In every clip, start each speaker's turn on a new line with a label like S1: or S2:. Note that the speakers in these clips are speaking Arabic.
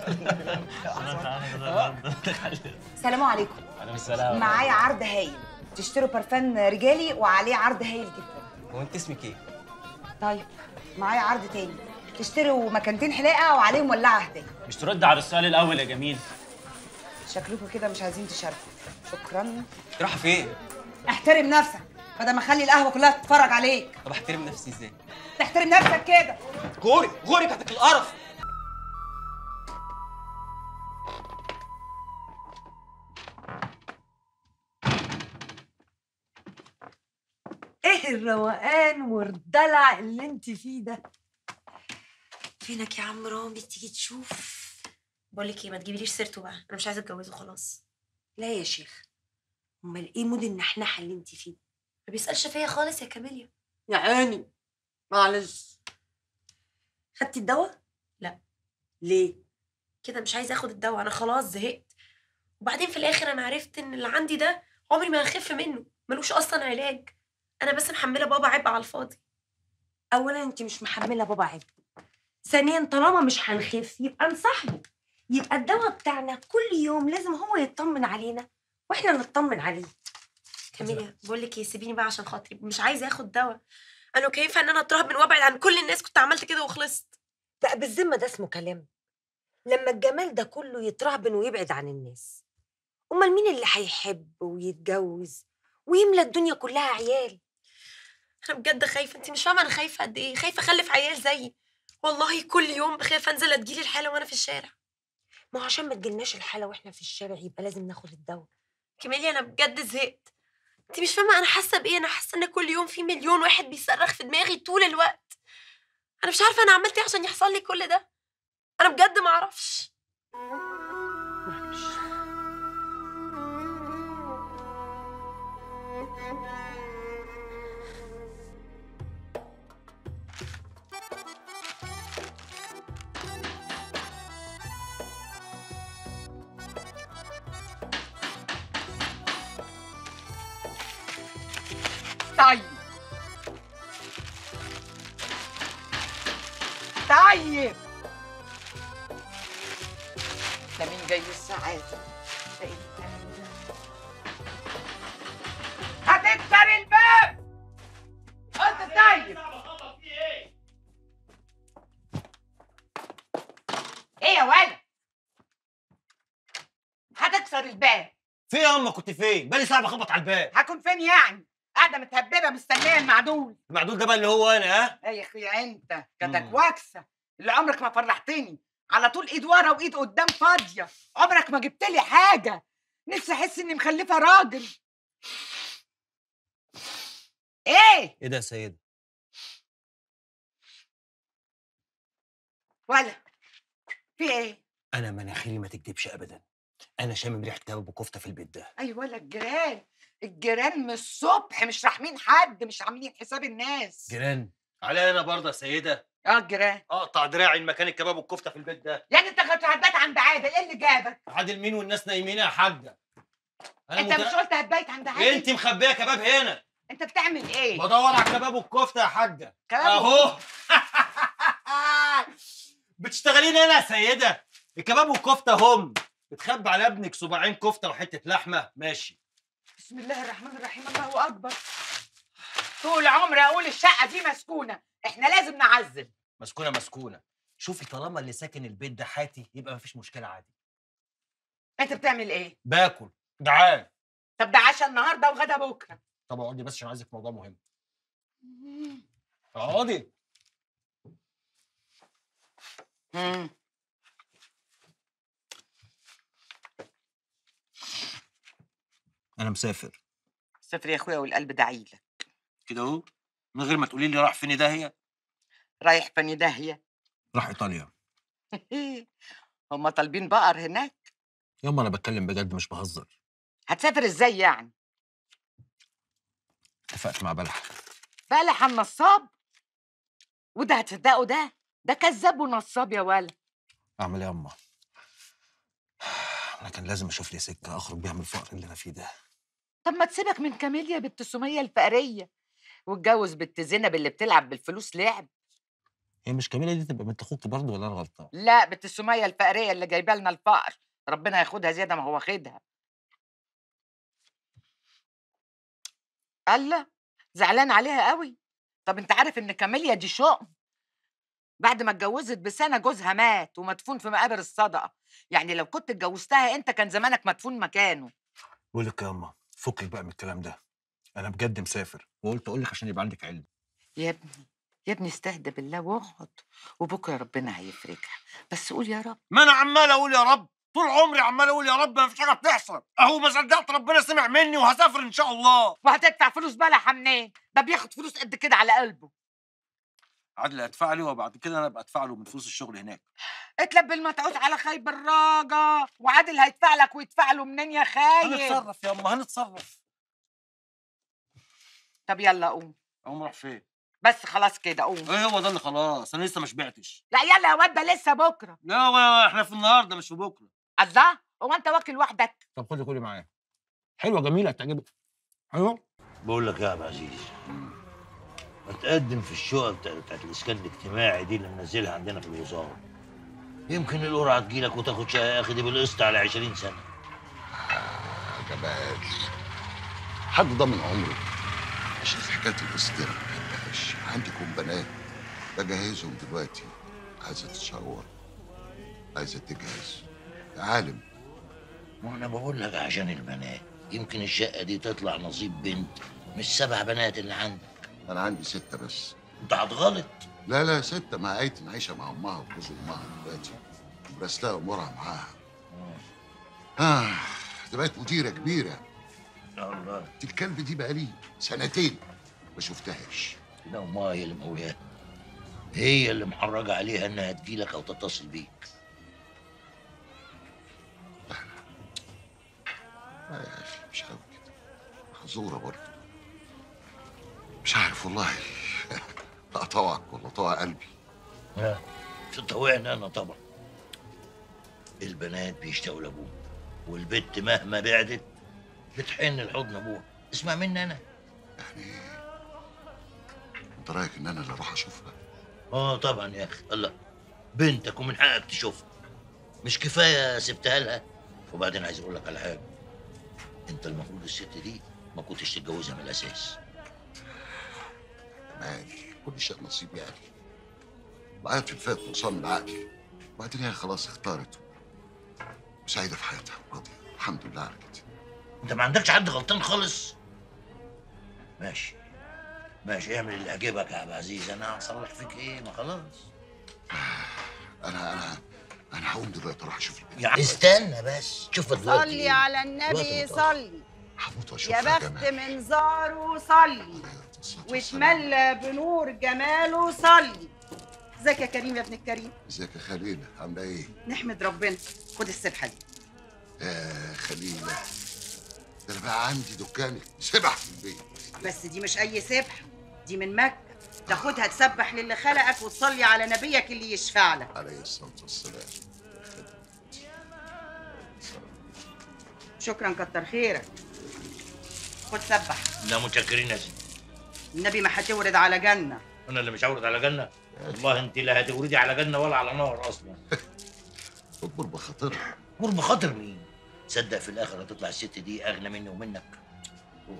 S1: سلام عليكم.
S2: عليكم السلام.
S1: معايا عرض هايل. تشتروا برفان رجالي وعليه عرض هايل جدا.
S2: هو انت اسمك إيه؟
S1: طيب معايا عرض تاني. تشتروا مكانتين حلاقة وعليهم ولاعه هدية.
S3: مش ترد على السؤال الأول يا جميل.
S1: شكلكم كده مش عايزين تشاركوا. شكرا.
S2: رايحه فين؟
S1: احترم نفسك. بدل ما اخلي القهوة كلها تتفرج عليك.
S2: طب احترم نفسي إزاي؟
S1: تحترم نفسك كده.
S2: غوري غوري بتاعتك القرف.
S4: إيه الروقان والدلع اللي انت فيه ده؟
S5: فينك يا عم رامي؟ تيجي تشوف. بقول لك إيه ما تجيبيليش سيرته بقى. أنا مش عايزة اتجوزه خلاص.
S4: لا يا شيخ. امال إيه مود النحنحه اللي انت فيه؟
S5: ما بيسألش فيا خالص يا كاميليا.
S4: يا عيني. معلش. خدتي الدواء؟
S5: لا.
S4: ليه؟
S5: كده مش عايزة اخد الدواء. أنا خلاص زهقت. وبعدين في الآخر أنا عرفت ان اللي عندي ده عمري ما هخف منه. ملوش أصلا علاج. أنا بس محملة بابا عبء على الفاضي.
S4: اولا أنت مش محملة بابا عيب ثانيا طالما مش هنخف يبقى نصاحبه. يبقى الدواء بتاعنا كل يوم لازم هو يطمن علينا وإحنا نطمن عليه.
S5: كاميليا بقول لك إيه سيبيني بقى عشان خاطري. مش عايزة آخد دواء. أنا كيفه إن أنا أترهب من وابعد عن كل الناس كنت عملت كده وخلصت.
S4: بقى بالذمة ده اسمه كلام. لما الجمال ده كله يترهبن ويبعد عن الناس. أمال مين اللي هيحب ويتجوز ويملى الدنيا كلها عيال؟
S5: أنا بجد خايفة انت مش فاهمة أنا خايفة قد إيه؟ خايفة أخلف عيال زيي. والله كل يوم بخاف أنزل اتجيلي الحالة وأنا في الشارع.
S4: ما هو عشان ما تجيلناش الحالة وإحنا في الشارع يبقى لازم ناخد الدواء.
S5: كمالي أنا بجد زهقت. انت مش فاهمة أنا حاسة بإيه؟ أنا حاسة إن كل يوم في مليون واحد بيصرخ في دماغي طول الوقت. أنا مش عارفة أنا عملت إيه عشان يحصل لي كل ده. أنا بجد ما
S4: أعرفش.
S1: طيب. طيب. ده مين جاي ده ده؟ هتكسر الباب. انت طيب. إيه يا ولد؟ هتكسر الباب.
S6: في يا اما كنت فين؟ بقالي ساعة بخبط على الباب.
S1: هكون فين يعني؟ قاعدة متهببه مستنية المعدول.
S6: المعدول ده بقى اللي هو أنا ها؟
S1: يا اخويا أنت
S6: مم.
S1: واكسة. اللي عمرك ما فرحتني. على طول إيد ورا وإيد قدام فاضية. عمرك ما جبت لي حاجة. نفسي أحس إني مخلفة راجل. إيه؟
S6: إيه ده يا سيد؟
S1: ولا في إيه؟
S6: أنا مناخيري ما تكدبش ابدا. أنا شامم ريحة كباب وكفتة في البيت ده.
S1: أيوه ولا الجيران الجيران من الصبح مش راحمين حد مش عاملين حساب الناس.
S6: جيران. علي أنا برضه يا سيدة.
S1: آه الجيران.
S6: أقطع دراعي مكان الكباب والكفتة في البيت ده.
S1: يعني أنت كنت هتبات عند عادل إيه اللي جابك؟
S6: عادل مين والناس نايمين يا حاجة؟
S1: أنت مش قلت هتبات عند عادل
S6: أنت مخبية كباب هنا.
S1: أنت بتعمل إيه؟
S6: بدور على الكباب والكفتة يا حاجة.
S1: كباب
S6: أهو. بتشتغلين هنا يا سيدة؟ الكباب والكفتة هم. بتخبي على ابنك صباعين كفتة وحتة لحمة. ماشي.
S1: بسم الله الرحمن الرحيم الله أكبر. طول عمري أقول الشقة دي مسكونة إحنا لازم نعزل.
S6: مسكونة مسكونة. شوفي طالما اللي ساكن البيت ده حاتي يبقى مفيش مشكلة عادي.
S1: أنت بتعمل إيه؟
S6: باكل. جعان
S1: طب ده عشاء النهارده وغدا بكرة.
S6: طب اقعدي بس عشان عايزك في موضوع مهم. اقعدي. أنا مسافر.
S1: سافر يا أخويا والقلب دعيلك
S6: كده أهو من غير ما تقولي لي راح فين داهيه
S1: رايح فني داهيه
S6: راح إيطاليا.
S1: هما طالبين بقر هناك.
S6: ياما أنا بتكلم بجد مش بهزر.
S1: هتسافر إزاي يعني؟
S6: اتفقت مع بلح.
S1: بلح النصاب؟ وده هتصدقوا ده؟ ده كذاب ونصاب يا ولد.
S6: أعمل إيه يا اما أنا كان لازم أشوف لي سكة أخرج بيها من الفقر اللي أنا فيه ده.
S1: طب ما تسيبك من كاميليا بنت سمية الفقرية واتجوز بنت زينب اللي بتلعب بالفلوس لعب.
S6: هي مش كاميليا دي تبقى بنت أخوك برضه ولا أنا غلطان؟
S1: لا بنت سميه الفقرية اللي جايبه لنا الفقر ربنا ياخدها زيادة ما هو واخدها. الله زعلان عليها قوي طب أنت عارف إن كاميليا دي شؤم. بعد ما اتجوزت بسنة جوزها مات ومدفون في مقابر الصدقة. يعني لو كنت اتجوزتها أنت كان زمانك مدفون مكانه.
S6: بقول لك يا اما فكك بقى من الكلام ده. أنا بجد مسافر وقلت أقول لك عشان يبقى عندك علم.
S1: يا ابني يا ابني استهدى بالله واقعد وبكرة ربنا هيفرجها. بس قول يا رب.
S6: ما أنا عمال أقول يا رب طول عمري عمال أقول يا رب ما فيش حاجة بتحصل. أهو ما صدقت ربنا سمع مني وهسافر إن شاء الله.
S1: وهتدفع فلوس بلح منين ده بياخد فلوس قد كده على قلبه.
S6: عادل هدفع لي وبعد كده أنا أبقى أدفع له من فلوس الشغل هناك.
S1: اتلب المتعوس على خيب الراجة وعادل هيدفع لك ويدفع له منين يا خايب
S6: هنتصرف يا اما هنتصرف.
S1: طب يلا قوم.
S6: أقوم راح فين؟
S1: بس خلاص كده قوم.
S6: إيه هو ده اللي خلاص؟ أنا لسه ما شبعتش.
S1: لا يلا يا واد ده لسه بكرة.
S6: لا هو إحنا في النهارده مش في بكرة.
S1: الله هو أنت واكل وحدك؟
S6: طب خدي كلي معايا. حلوة جميلة تعجبك أيوه.
S7: بقول لك يا عبد العزيز اتقدم في الشقة بتاعت, الإسكان الاجتماعي دي اللي منزلها عندنا في الوزارة. يمكن القرعة تجيلك وتاخد شقة يا أخي دي بالقسط على 20 سنة.
S8: جمال. حد ضامن عمره؟ عشان حكاية الاستيرا ما بحبهاش عندكم بنات بجهزهم دلوقتي. عايزة تتشاور عايزة تجهز. عالم.
S7: ما أنا بقول لك عشان البنات يمكن الشقة دي تطلع نصيب بنت مش سبع بنات اللي عندك.
S8: أنا عندي ستة بس.
S7: أنت هتغلط.
S8: لا لا ستة. مع ايتم عايشه مع أمها وجوز امها دلوقتي. مرستها أمورها معاها. آه ده بقت مديرة كبيرة.
S7: يا الله.
S8: دي الكلب دي بقالي سنتين ما شفتهاش.
S7: لا أمها هي اللي مقوياها. هي اللي محرجة عليها إنها تجيلك أو تتصل بيك.
S8: لا يا أخي مش قوي كده. حزوره برضه. والله. اطوعك ولا اطوع قلبي.
S7: ها تطوعني أنا؟ طبعا. البنات بيشتاقوا لأبوهم والبت مهما بعدت بتحن لحضن أبوها. اسمع مني أنا.
S8: يعني أنت رأيك إن أنا اللي أروح أشوفها؟
S7: آه طبعا يا أخي. الله. بنتك ومن حقك تشوفها. مش كفاية سبتها لها؟ وبعدين عايز أقول لك على حاجة. أنت المفروض الست دي ما كنتش تتجوزها من الأساس.
S8: مالي كل شيء نصيب يعني. وقعت في الفات نقصان من عقلي وبعدين هي خلاص اختارت. وسعيدة في حياتها. وراضيه الحمد لله على كده.
S7: انت ما عندكش حد غلطان خالص؟ ماشي. ماشي اعمل اللي يعجبك يا عبد العزيز أنا هصلح فيك إيه؟ ما خلاص.
S8: أنا أنا أنا هقوم دلوقتي. أروح أشوف البنت.
S7: يا استنى بس. شوف دلوقتي
S9: صلي؟ على النبي. صلي.
S8: هموت
S9: يا بخت من زاره صلي. واتملى بنور جماله. صلي. ازيك يا كريم يا ابن الكريم؟
S8: ازيك يا خليلة؟ عاملة إيه؟
S9: نحمد ربنا. خد السبحة دي.
S8: يا خليلة ده أنا بقى عندي دكانك. سبح في البيت.
S9: بس دي مش أي سبحه دي من مكة. تاخدها تسبح للي خلقك وتصلي على نبيك اللي يشفع لك.
S8: عليه الصلاة والسلام.
S9: شكرا كتر خيرك. خد سبح.
S7: لا متشكرين يا سيدي.
S9: النبي ما هتورد على جنة.
S7: أنا اللي مش هورد على جنة؟ والله أنت لا هتوردي على جنة ولا على نار أصلا.
S8: أكبر بخاطرها
S7: مر بخاطر مين؟ صدق في الآخر هتطلع الست دي أغنى مني ومنك. روح.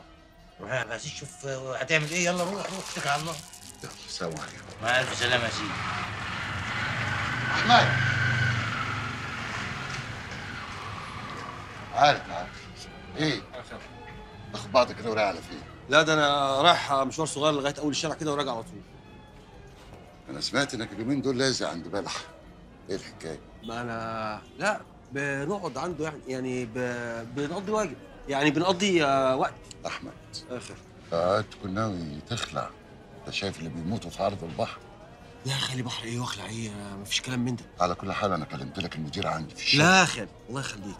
S7: روح يا العزيز شوف هتعمل إيه؟ يلا روح روح اتكل على الله.
S8: يلا سلام عليكم.
S7: مع ألف سلامة يا سيدي.
S8: أحمد. عارف عارف إيه؟ كده ورايح على فين؟
S2: لا ده أنا رايح مشوار صغير لغاية أول الشارع كده وراجع على طول.
S8: أنا سمعت إنك اليومين دول لازق عند بلح. إيه الحكاية؟
S2: ما أنا لا بنقعد عنده يعني يعني ب... بنقضي واجب. يعني بنقضي آه، وقت.
S8: أحمد.
S2: اخر
S8: آه تكون ناوي تخلع. أنت شايف اللي بيموتوا في عرض البحر؟
S2: لا خلي بحر إيه واخلع إيه آه، مفيش كلام من ده.
S8: على كل حال أنا كلمت لك المدير عندي في الشغل
S2: لا خالد الله يخليك.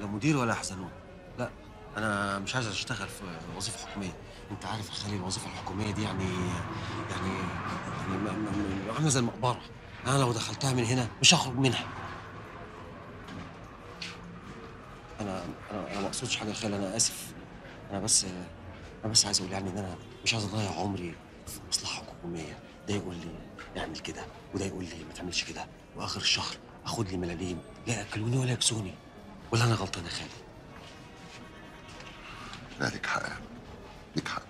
S2: لا مدير ولا حزنون لا أنا مش عايز أشتغل في وظيفة حكومية. انت عارف يا خالد الوظيفة الحكومية دي يعني يعني يعني عاملة زي المقبرة. أنا لو دخلتها من هنا مش هخرج منها. أنا أنا أنا ما أقصدش حاجة يا خالد أنا آسف. أنا بس أنا بس عايز أقول يعني إن أنا مش عايز أضيع عمري في مصلحة حكومية. ده يقول لي يعمل كده وده يقول لي ما تعملش كده. وآخر الشهر أخد لي ملاليم. لا يأكلوني ولا يكسوني. ولا أنا غلطان يا خالي
S8: لا لك لك حق.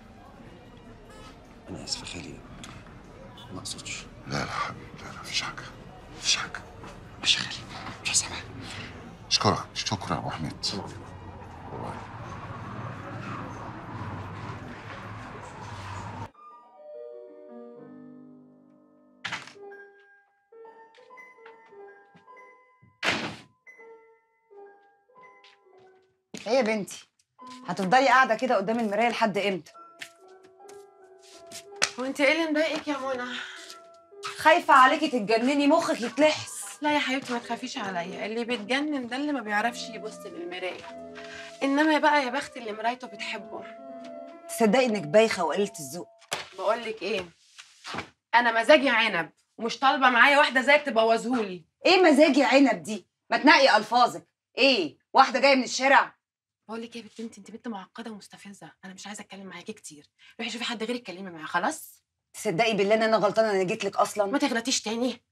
S2: أنا آسف يا خالي. ما أقصدش.
S8: لا لا حبيبي لا لا مفيش حاجة. مفيش حاجة.
S2: مش يا خالي. مش هسامحك
S8: أشكرك. شكرا يا أبو حميد.
S10: إيه يا بنتي؟ هتفضلي قاعدة كده قدام المراية لحد إمتى؟
S11: هو انت إيه اللي مضايقك يا منى؟
S10: خايفة عليكي تتجنني مخك يتلحس.
S11: لا يا حبيبتي ما تخافيش عليا. اللي بيتجنن ده اللي ما بيعرفش يبص للمراية. إنما بقى يا بخت اللي مرايته بتحبه.
S10: تصدقي إنك بايخة وقلة الذوق.
S11: بقول لك إيه؟ أنا مزاجي عنب ومش طالبة معايا واحدة زيك تبوظهولي.
S10: إيه مزاجي عنب دي؟ ما تنقي ألفاظك. إيه؟ واحدة جاية من الشارع؟
S11: بقول لك إيه يا بنت انت بنت معقدة ومستفزة. أنا مش عايزة أتكلم معاكي كتير. روحي شوفي حد غيرك اتكلمي معاه خلاص؟
S10: تصدقي بالله إن أنا غلطانة أنا جيت لك أصلا.
S11: ما تغلطيش تاني.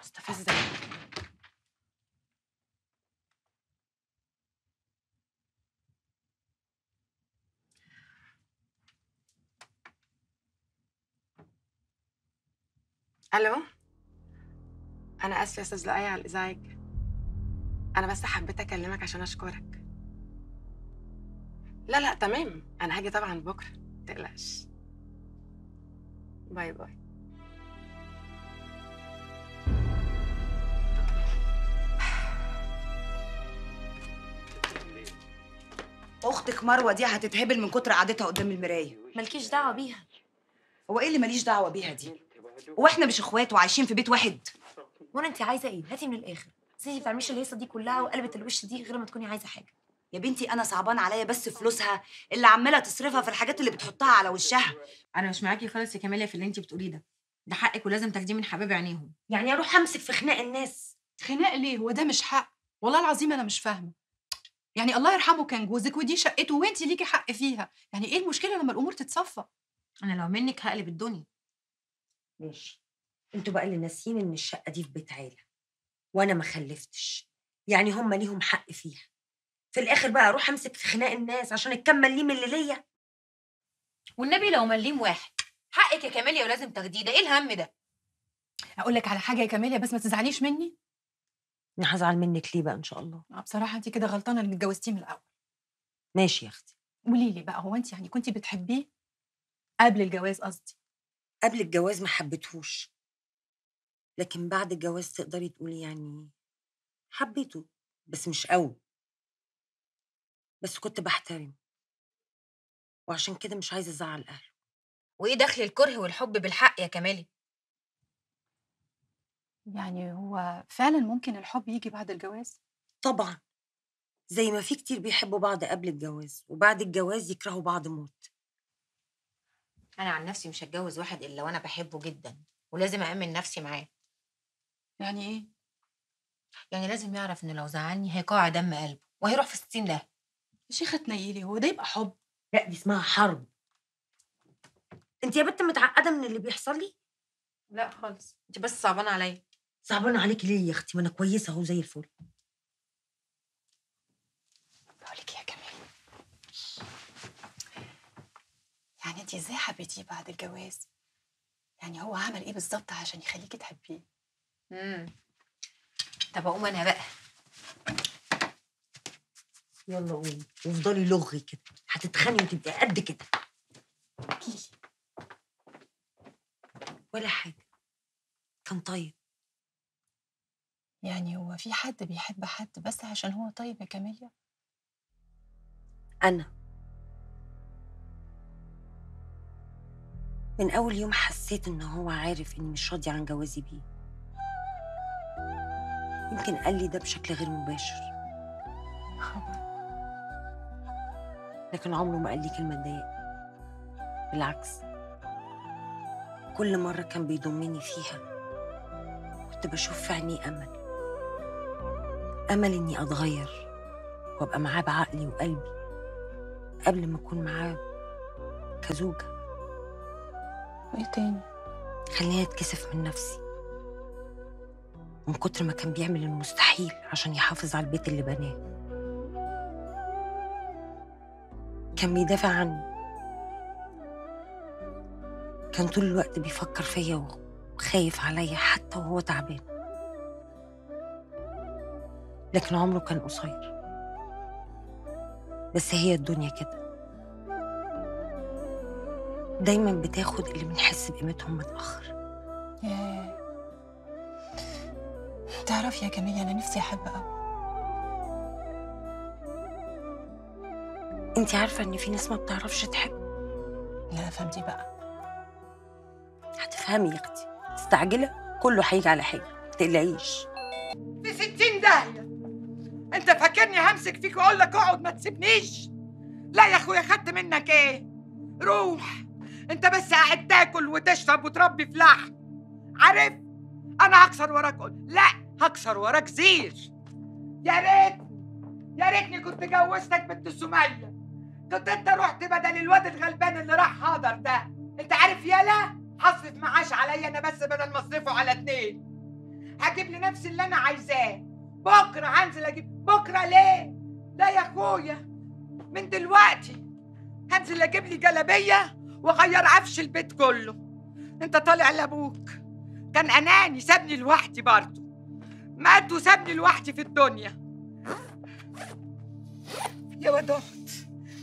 S11: مستفزة. ألو؟ أنا آسفة يا أستاذ لؤي على الازعاج أنا بس حبيت أكلمك عشان أشكرك. لا لا تمام. أنا هاجي طبعا بكرة. متقلقش. bye bye.
S10: أختك مروة دي هتتهبل من كتر قعدتها قدام المراية.
S11: مالكيش دعوة بيها.
S10: هو إيه اللي ماليش دعوة بيها دي؟ وإحنا مش إخوات وعايشين في بيت واحد.
S4: وأنا انت عايزة إيه؟ هاتي من الآخر. زي ما بتعمليش الهيصه دي كلها وقلبت الوش دي غير ما تكوني عايزة حاجة.
S10: يا بنتي أنا صعبان عليا بس فلوسها اللي عمالة تصرفها في الحاجات اللي بتحطها على وشها.
S12: أنا مش معاكي خالص يا كاميليا في اللي انت بتقوليه ده. ده حقك ولازم تاخديه من حبايب عينيهم.
S4: يعني أروح أمسك في خناق الناس؟
S13: خناق ليه؟ هو ده مش حق. والله العظيم أنا مش فاهمة. يعني الله يرحمه كان جوزك ودي شقته وانت ليكي حق فيها. يعني إيه المشكلة لما الأمور تتصفى؟
S12: أنا لو منك هقلب الدنيا.
S4: ماشي. أنتوا بقى اللي ناسيين إن الشقة دي في بيت عيلة. وأنا ما خلفتش. يعني هم ليهم حق فيها. في الآخر بقى أروح أمسك في خناق الناس عشان الكم مليم اللي ليا.
S12: والنبي لو مليم واحد حقك يا كاميليا ولازم تاخديه. ده إيه الهم ده؟
S13: أقول لك على حاجة يا كاميليا بس ما تزعليش مني.
S4: أنا هزعل منك ليه بقى إن شاء الله؟
S13: آه، بصراحة انت كده غلطانة إنك اتجوزتيه من الأول.
S4: ماشي يا أختي.
S13: قولي لي بقى هو انت يعني كنتي بتحبيه قبل الجواز قصدي؟
S4: قبل الجواز ما حبيتهوش. لكن بعد الجواز تقدري تقولي يعني حبيته بس مش قوي. بس كنت بحترم وعشان كده مش عايزة أزعل أهله.
S12: وإيه دخل الكره والحب بالحق يا كمالي؟
S13: يعني هو فعلا ممكن الحب يجي بعد الجواز؟
S4: طبعا. زي ما في كتير بيحبوا بعض قبل الجواز وبعد الجواز يكرهوا بعض موت.
S12: أنا عن نفسي مش هتجوز واحد إلا وأنا بحبه جدا ولازم أأمن نفسي معاه.
S13: يعني إيه؟
S12: يعني لازم يعرف ان لو زعلني هيقاع دم قلبه وهيروح في ستين ده.
S13: يا شيخه تنيلي هو ده يبقى حب.
S4: لا دي اسمها حرب. أنت يا بنت متعقدة من اللي بيحصل لي؟
S12: لا خالص. أنت بس صعبانه عليا.
S4: صعبانه عليكي ليه يا أختي؟ ما أنا كويسة أهو زي الفل.
S13: بقولك يا كمال يعني أنت إزاي حبيتيه بعد الجواز؟ يعني هو عمل إيه بالظبط عشان يخليكي تحبيه؟
S12: امم طب اقوم أنا بقى.
S4: يلا قومي وافضلي لغي كده. هتتخني وتبقي قد كده. ولا حاجة. كان طيب.
S13: يعني هو في حد بيحب حد بس عشان هو طيب يا كاميليا؟
S4: أنا. من أول يوم حسيت إن هو عارف إني مش راضية عن جوازي بيه. يمكن قال لي ده بشكل غير مباشر. لكن عمره ما قال لي كلمة تضايقني بالعكس. كل مرة كان بيضمني فيها كنت بشوف في عينيه أمل. أمل إني أتغير وأبقى معاه بعقلي وقلبي قبل ما أكون معاه كزوجة.
S14: وإيه تاني؟
S4: خلاني أتكسف من نفسي. من كتر ما كان بيعمل المستحيل عشان يحافظ على البيت اللي بناه. كان بيدافع عني. كان طول الوقت بيفكر فيا وخايف عليا حتى وهو تعبان. لكن عمره كان قصير. بس هي الدنيا كده. دايما بتاخد اللي بنحس بقيمتهم متأخر.
S14: تعرفي يا جميل أنا نفسي أحب قوي
S4: انت عارفة إن في ناس ما بتعرفش تحب.
S14: لا فهمتي بقى.
S4: هتفهمي يا أختي. مستعجلة كله هيجي على حاجة. متقلقيش
S1: في ستين داهية. أنت فاكرني همسك فيك وأقول لك اقعد ما تسيبنيش. لا يا أخويا خدت منك إيه؟ روح. أنت بس قاعد تاكل وتشرب وتربي في لحم عارف؟ أنا هكسر وراك. قول لا. هكسر وراك زير. يا ريت يا ريتني كنت جوزتك بنت سمية. كنت انت رحت بدل الواد الغلبان اللي راح حاضر ده. انت عارف يالا هصرف معاش عليا أنا بس بدل ما أصرفه على اتنين. هجيب لنفسي اللي أنا عايزاه. بكرة هنزل أجيب بكرة ليه؟ لا يا أخويا من دلوقتي هنزل أجيب لي جلابية وأغير عفش البيت كله. انت طالع لأبوك. كان أناني سابني لوحدي برضه. مات وسابني لوحدي في الدنيا. يا واد اقعد.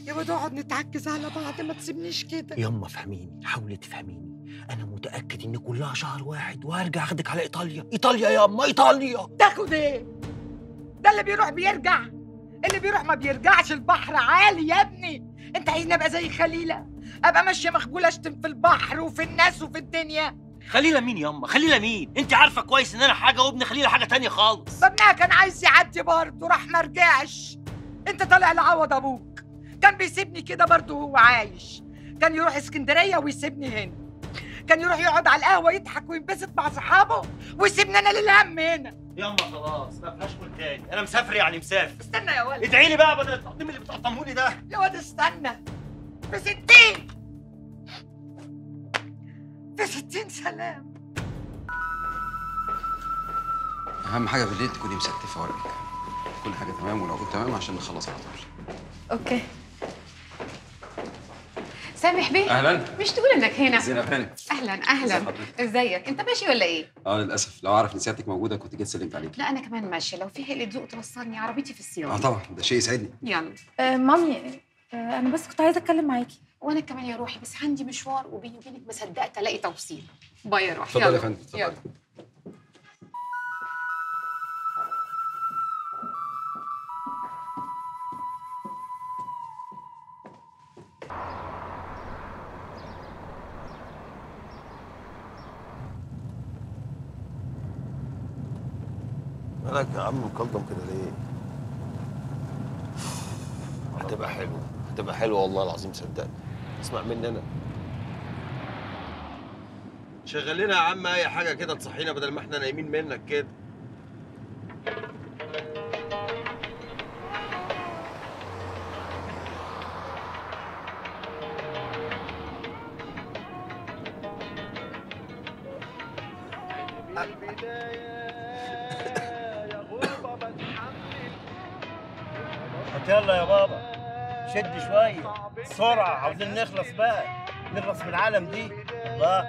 S1: يا واد اقعد نتعكز على بعض ما تسيبنيش كده.
S2: يما فهميني حاولي تفهميني. أنا متأكد ان كلها شهر واحد وهرجع أخدك على إيطاليا. إيطاليا يا أما إيطاليا.
S1: تاخد إيه؟ ده اللي بيروح بيرجع. اللي بيروح ما بيرجعش. البحر عالي يا ابني. أنت عايزني أبقى زي خليلة؟ أبقى ماشية مخبوله أشتم في البحر وفي الناس وفي الدنيا.
S6: خليله مين ياما خليله مين؟ أنت عارفة كويس إن أنا حاجة وابن خليلة حاجة تانية خالص.
S1: ابنها كان عايز يعدي برضه راح ما رجعش. أنت طالع لعوض أبوك. كان بيسيبني كده برضه وهو عايش. كان يروح اسكندرية ويسيبني هنا. كان يروح يقعد على القهوة يضحك وينبسط مع صحابه ويسيبني أنا للهم هنا.
S6: ياما خلاص ما فيهاش كل تاني أنا مسافر يعني مسافر.
S1: استنى يا ولد.
S6: ادعي لي بقى بدل التقديم اللي بتقطمه لي ده.
S1: يا واد استنى. في ستين في ستين سلام.
S15: أهم حاجة بالليل تكوني مستفه ورقك كل حاجة تمام ولو قلت تمام عشان نخلص على طول.
S13: okay. سامح بيه؟
S15: أهلاً.
S13: مش تقول إنك هنا.
S15: زينب هانم
S13: أهلا
S15: أهلا؟
S13: إزيك؟ أنت ماشي ولا إيه؟
S15: آه للأسف. لو أعرف ان سيادتك موجودة كنت جيت سلمت عليك.
S13: لا أنا كمان ماشية. لو في هيئة ذوق توصلني عربيتي في الصيانة.
S15: آه طبعا. ده شيء يسعدني.
S13: يلا.
S16: آه مامي آه أنا بس كنت عايزة أتكلم معاكي.
S13: وأنا كمان يا روحي بس عندي مشوار وبيني وبينك ما صدقت ألاقي توصيل باي يا روحي
S15: اتفضلي
S13: يلا.
S15: يا فندم، اتفضلي.
S6: مالك يا عم مكلضم كده ليه؟ هتبقى حلوة هتبقى حلوة والله العظيم صدقني اسمع مني أنا. شغل لنا يا عم أي حاجة كده تصحينا بدل ما إحنا نايمين منك كده.
S17: عاوزين نخلص بقى نخلص من العالم دي. الله.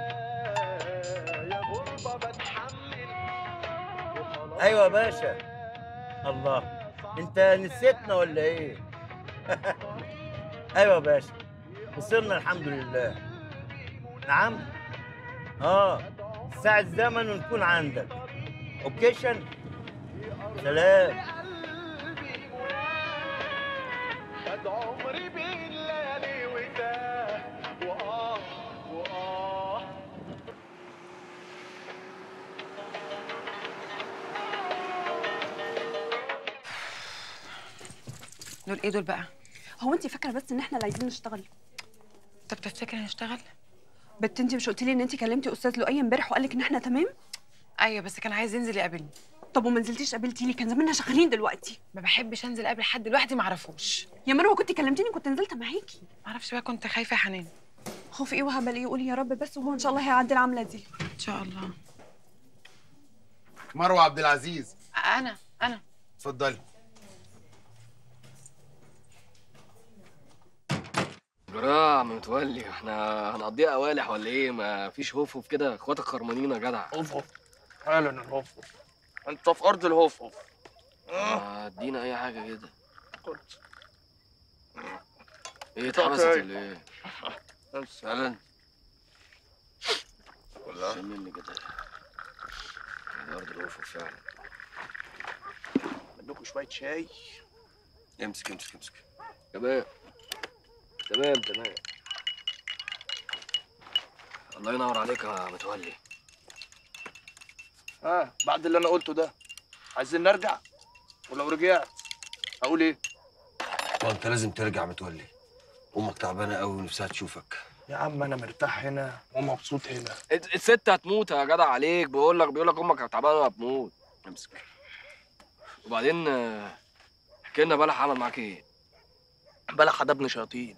S17: أيوه يا باشا. الله. أنت نسيتنا ولا إيه؟ أيوه يا باشا. وصلنا الحمد لله. نعم. آه. ساعة زمن ونكون عندك. أوكيشن. سلام.
S1: دول إيه دول بقى؟
S16: هو انت فاكرة بس إن إحنا اللي عايزين نشتغل؟
S1: طب تفتكري هنشتغل؟
S16: بت انت مش قلتي لي إن انت كلمتي أستاذ لؤي امبارح وقال لك إن إحنا تمام؟
S1: أيوه بس كان عايز ينزل يقابلني.
S16: طب وما نزلتيش قابلتي لي كان زماننا شغالين دلوقتي.
S1: ما بحبش أنزل أقابل حد لوحدي ما أعرفوش.
S16: يا مروه كنت كلمتيني كنت نزلت معاكي.
S1: ما أعرفش بقى كنت خايفة يا حنان.
S16: خوف إيه وهبل إيه؟ قولي يا رب بس وهو إن شاء الله هيعدي العملة دي.
S13: إن شاء الله.
S18: مروة عبد العزيز.
S13: أنا أنا.
S18: اتفضلي.
S19: جراح متولي. إحنا هنقضيها قوالح ولا إيه؟ ما فيش هوفوف كده. اخواتك خرمانين يا جدع.
S20: هوفوف حالا الهوفوف انت في أرض الهوفوف
S19: ما ادينا أي حاجة كده.
S20: خد.
S19: إيه
S20: إيه؟
S19: ولا
S20: إيه؟
S19: فعلا.
S20: والله
S19: مني كده. دي أرض الهوفوف فعلا.
S20: منكم شوية شاي.
S19: امسك امسك امسك. تمام تمام تمام. الله ينور عليك يا متولي.
S20: ها بعد اللي أنا قلته ده عايزين نرجع؟ ولو رجعت أقول إيه؟
S2: ما أنت لازم ترجع متولي. أمك تعبانة قوي ونفسها تشوفك.
S20: يا عم أنا مرتاح هنا ومبسوط هنا.
S19: الست هتموت يا جدع عليك. بقول لك بيقول لك أمك تعبانة هتموت امسك. وبعدين آه، احكي لنا بلح عمل معاك إيه؟
S20: بلح ده ابن شياطين.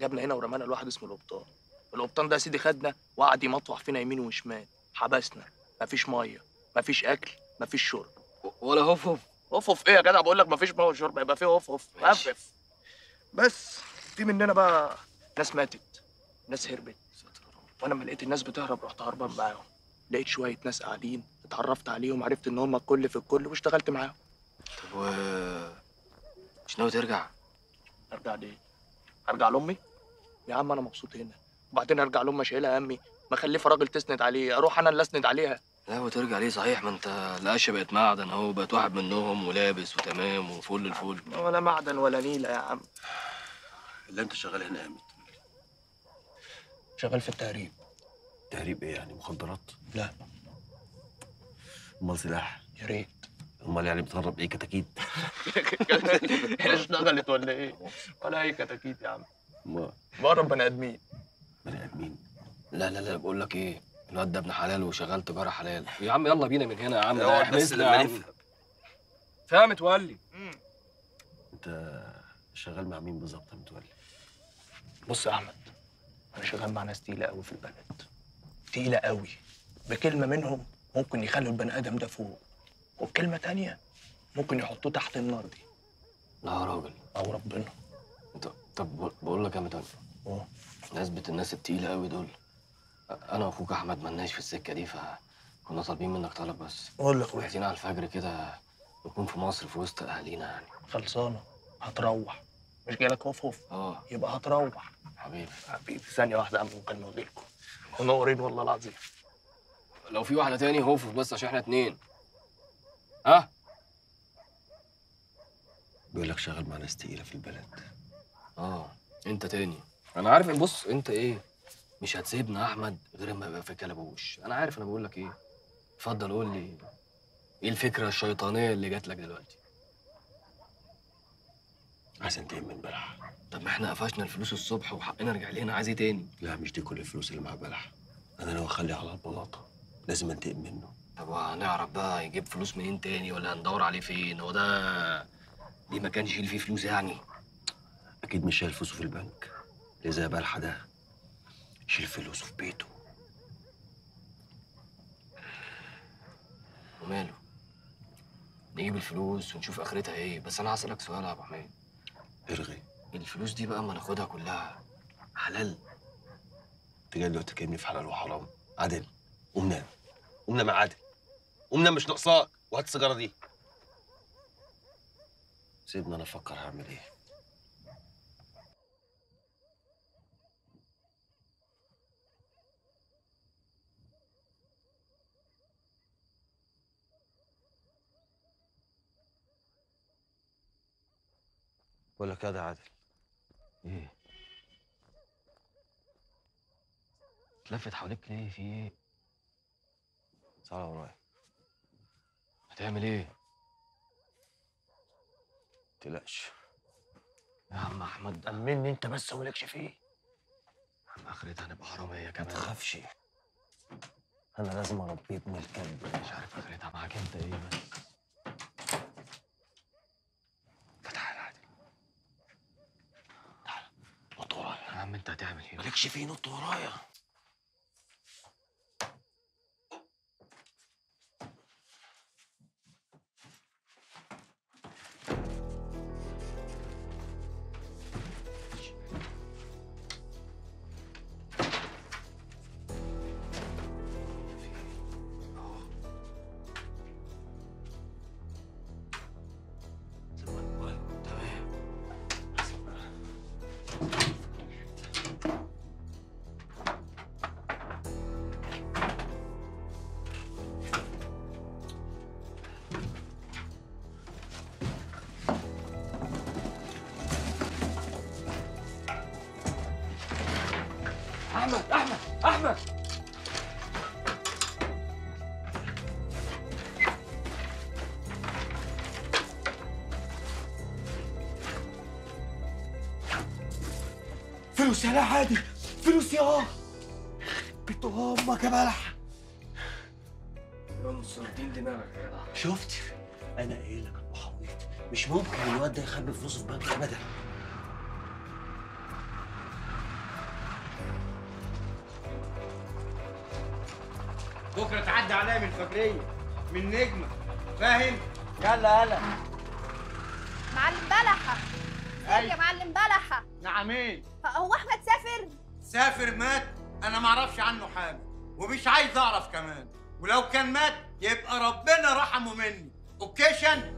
S20: جابنا هنا ورمانا لواحد اسمه القبطان. القبطان ده يا سيدي خدنا وقعد يمطوح فينا يمين وشمال حبسنا. مفيش مية مفيش أكل مفيش شرب.
S19: ولا هفهف
S20: هفهف إيه يا جدع؟ بقول لك مفيش مية وشرب يبقى فيه هفهف
S19: ماشي.
S20: هفف. بس في مننا بقى ناس ماتت ناس هربت. وأنا لما لقيت الناس بتهرب رحت هربان معاهم. لقيت شوية ناس قاعدين اتعرفت عليهم عرفت إن هم الكل في الكل واشتغلت معاهم.
S19: طب و مش ناوي ترجع؟
S20: أرجع ليه؟ أرجع لأمي؟ يا عم أنا مبسوط هنا. وبعدين أرجع لأمي شايلها همي مخلفة راجل تسند عليه أروح أنا اللي أسند عليها.
S19: لا وترجع ليه؟ صحيح ما أنت القشه بقت معدن أهو بقت واحد منهم ولابس وتمام وفل الفل.
S20: ولا معدن ولا نيلة يا عم.
S2: اللي أنت شغال هنا إمتى
S20: شغال في التهريب.
S2: تهريب إيه يعني؟ مخدرات؟
S20: لا.
S2: أمال سلاح؟
S20: يا ريت.
S2: امال يعني بتهرب إيه كتاكيت؟
S20: هي اشتغلت ولا إيه؟ ولا اي كتاكيت يا عم.
S2: ما
S20: بقرب بني آدمين.
S2: بني آدمين؟
S19: لا لا لا بقول لك إيه؟ الواد ده ابن حلال وشغال تجارة حلال. يا عم يلا بينا من هنا يا عم. ده
S2: بس لما نفهم.
S19: فاهم متولي؟
S2: انت شغال مع مين بالظبط يا متولي؟
S20: بص يا احمد أنا شغال مع ناس تقيلة قوي في البلد. تقيلة قوي. بكلمة منهم ممكن يخلوا البني آدم ده فوق. وبكلمه تانية ممكن يحطوه تحت النار دي.
S19: لا يا راجل.
S20: أو ربنا.
S19: انت طب بقول- لك يا متولي
S20: آه
S19: نسبة الناس التقيلة قوي دول. أنا وأخوك أحمد ملناش في السكة دي فكنا طالبين منك طلب بس.
S20: قول لك
S19: عايزين على الفجر كده نكون في مصر في وسط أهالينا يعني.
S20: خلصانة. هتروح. مش جايلك هوف هوف؟
S19: آه.
S20: يبقى هتروح.
S19: حبيبي.
S20: حبيبي ثانية واحدة اعمل مكالمه واجيلكم منورين والله العظيم.
S19: لو في واحدة تاني هوفف بس عشان إحنا اتنين. ها؟
S2: بيقول لك شغال مع ناس تقيلة في البلد.
S19: آه أنت تاني. أنا عارف بص أنت إيه؟ مش هتسيبنا يا أحمد غير اما يبقى في كلبوش. أنا عارف أنا بقول لك إيه؟ اتفضل قول لي إيه الفكرة الشيطانية اللي جات لك دلوقتي؟
S2: عايز انتقم من بلح.
S19: طب ما إحنا قفشنا الفلوس الصبح وحقنا رجع لنا عايز إيه تاني؟
S2: لا مش دي كل الفلوس اللي مع بلح. أنا ناوي اخليه على البلاطة. لازم أنتقم منه.
S19: طب هنعرف بقى يجيب فلوس منين تاني ولا هندور عليه فين؟ هو ده دي ما كانش يشيل فيه فلوس يعني؟
S2: أكيد مش شايل فلوسه في البنك. زي بلحة ده؟ يشيل فلوسه في بيته.
S19: وماله؟ نجيب الفلوس ونشوف آخرتها إيه. بس أنا هسألك سؤال يا أبو حميد.
S2: إرغي.
S19: الفلوس دي بقى اما ناخدها كلها حلال.
S2: انت جاي دلوقتي تكلمني في حلال وحرام. عادل قوم نام. قوم نام عادل. قوم نام مش ناقصاك وهات السيجارة دي. سيبني أنا أفكر هعمل إيه. بقول لك يا عادل.
S19: إيه؟ اتلفت حواليك ليه في إيه؟
S2: تعالى ورايا
S19: هتعمل إيه؟
S2: تقلقش.
S19: يا عم أحمد.
S20: أمني أنت بس ومالكش فيه.
S19: عم أخرتها هنبقى حرامية
S2: ما
S19: كمان.
S2: تخافش. أنا لازم اربي ابن الكلب.
S19: مش عارف أخرتها معاك أنت إيه بس.
S2: عادل تعالى. نط ورايا.
S19: يا عم أنت هتعمل إيه
S2: مالكش لكش فيه نط ورايا.
S19: لا عادي فلوس يا آه بنت أمك يا بلح
S21: انصر دين دماغك يا جدع.
S2: شفت؟ أنا قايل لك المحاويط مش ممكن الواد ده يخبي فلوسه في بنك ابدا.
S22: بكرة تعدي عليا من فجريه من نجمة. فاهم؟ يلا يلا.
S18: معلم بلحة. ازيك
S22: أيوة.
S18: يا معلم بلحة؟
S22: نعمين
S18: احمد سافر
S22: مات أنا ما أعرفش عنه حاجة ومش عايز أعرف كمان. ولو كان مات يبقى ربنا رحمه مني. اوكيشن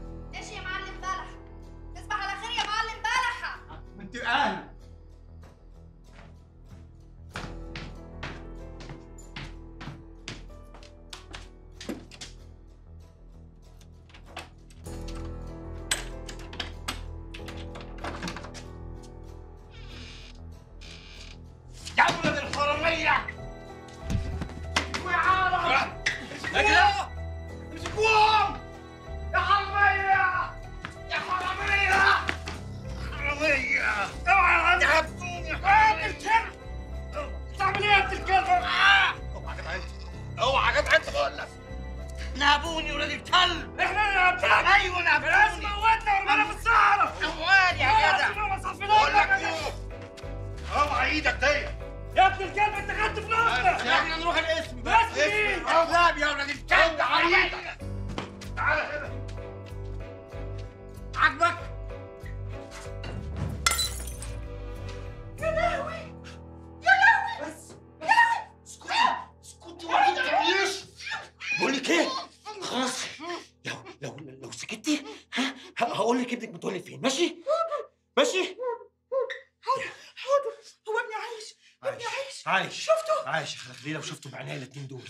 S23: شفته
S2: بعينيا الاتنين دول.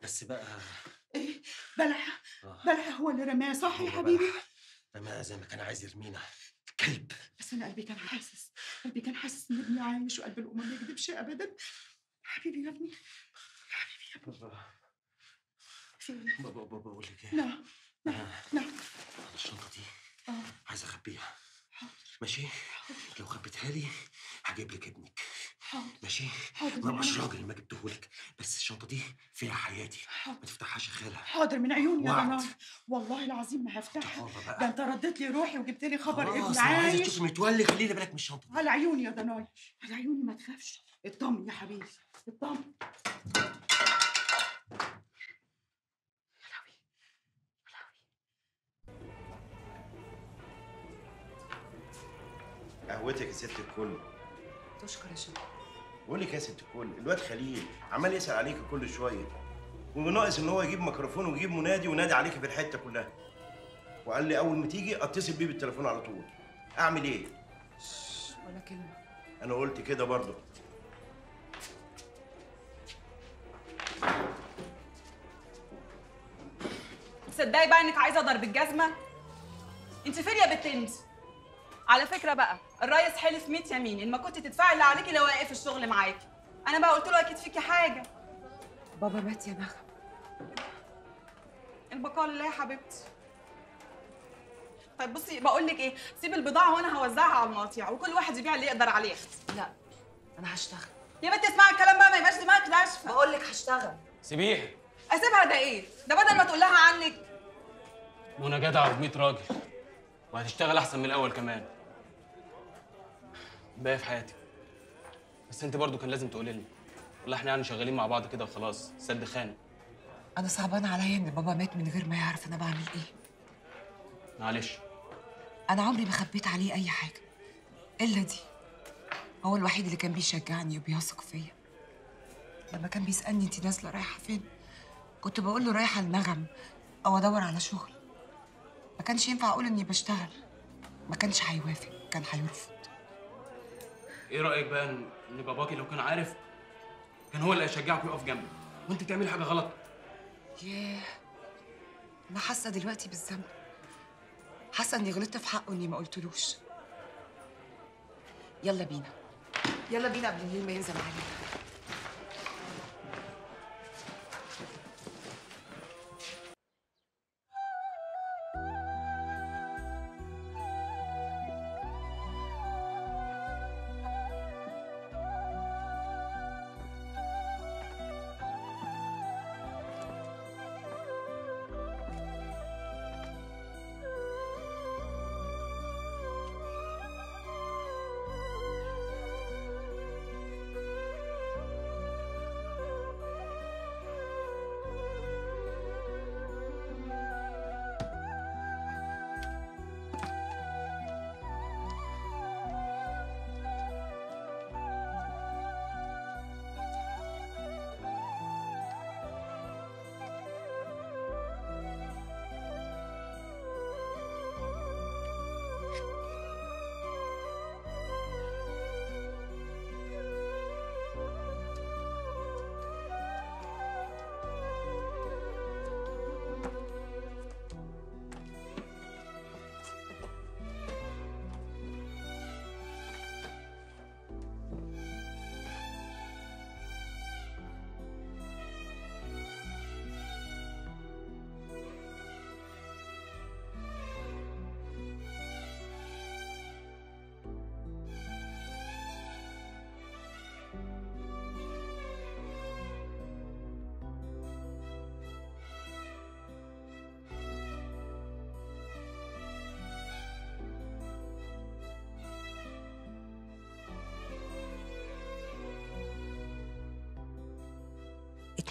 S2: بس بقى
S23: إيه؟ بلحة
S2: آه.
S23: بلحة هو اللي رماه صح يا حبيبي؟
S2: لما زي ما كان عايز يرمينا. كلب.
S23: بس أنا قلبي كان حاسس قلبي كان حاسس إن ابني عايش وقلب الام ما يكذبش ابدا. حبيبي يا ابني. في إيه
S2: بابا. بابا بقول لك إيه؟
S23: نعم.
S2: نعم.
S23: نعم.
S2: أنا الشنطة دي
S23: آه.
S2: عايز أخبيها. ماشي؟ لو خبيتها لي هجيب لك ابنك
S23: حاضر
S2: ماشي
S23: حاضر
S2: ما
S23: من
S2: مش. راجل ما جبتهولك بس الشنطة دي فيها حياتي. ما تفتحهاش يا خالة.
S23: حاضر من عيوني يا. ضناي والله العظيم ما هفتحها.
S2: حاضر بقى.
S23: ده انت رديت لي روحي وجبت لي خبر
S2: عايزه
S23: عايش
S2: تشوفي متولي خلي لي بالك من الشنطة
S23: على عيوني يا ضناي على عيوني ما تخافش. اطمن يا حبيبي. اطمن
S6: قهوتك يا ست الكل.
S24: تشكر يا شيخ.
S6: بقول لك يا ست الكل الواد خليل عمال يسأل عليك كل شوية وناقص إن هو يجيب ميكروفون ويجيب منادي وينادي عليك في الحتة كلها. وقال لي أول ما تيجي اتصل بيه بالتليفون على طول. أعمل إيه؟
S24: ولا كلمة.
S6: أنا قلت كده برضه.
S13: تصدقي بقى إنك عايزة ضرب الجزمة؟ أنت فين يا بنت على فكرة بقى الريس حلف 100 يمين إن ما كنت تدفعي اللي عليكي لو واقف الشغل معاكي. أنا بقى قلت له أكيد فيكي حاجة.
S24: بابا مات يا نغم
S13: البقاء لله يا حبيبتي. طيب بصي بقول لك إيه سيب البضاعة وأنا هوزعها على المقاطيع وكل واحد يبيع اللي يقدر عليه.
S24: لا أنا هشتغل.
S13: يا بنت اسمعي الكلام بقى ما يبقاش دماغك ناشفه
S24: بقول لك هشتغل.
S21: سيبيها.
S13: أسيبها ده إيه؟ ده بدل ما تقول لها عنك.
S21: منى جدع ب راجل. وهتشتغل أحسن من الأول كمان. باقي في حياتي. بس أنت برضو كان لازم تقولي لي. ولا إحنا يعني شغالين مع بعض كده وخلاص. سد خان.
S24: أنا صعبان عليا إن بابا مات من غير ما يعرف أنا بعمل إيه.
S21: معلش.
S24: أنا عمري ما خبيت عليه أي حاجة. إلا دي. هو الوحيد اللي كان بيشجعني وبيثق فيا. لما كان بيسألني انت نازلة رايحة فين كنت بقول له رايحة المغم أو أدور على شغل. ما كانش ينفع أقول إني بشتغل. ما كانش هيوافق كان هيرفض.
S21: إيه رأيك بقى ان باباكي لو كان عارف كان هو اللي هيشجعك ويقف جنبك وأنت تعملي حاجة غلط؟
S24: ياه أنا حاسة دلوقتي بالذنب. حاسة إني غلطت في حقه إني ما قلتلوش. يلا بينا. يلا بينا قبل ما ينزل علينا.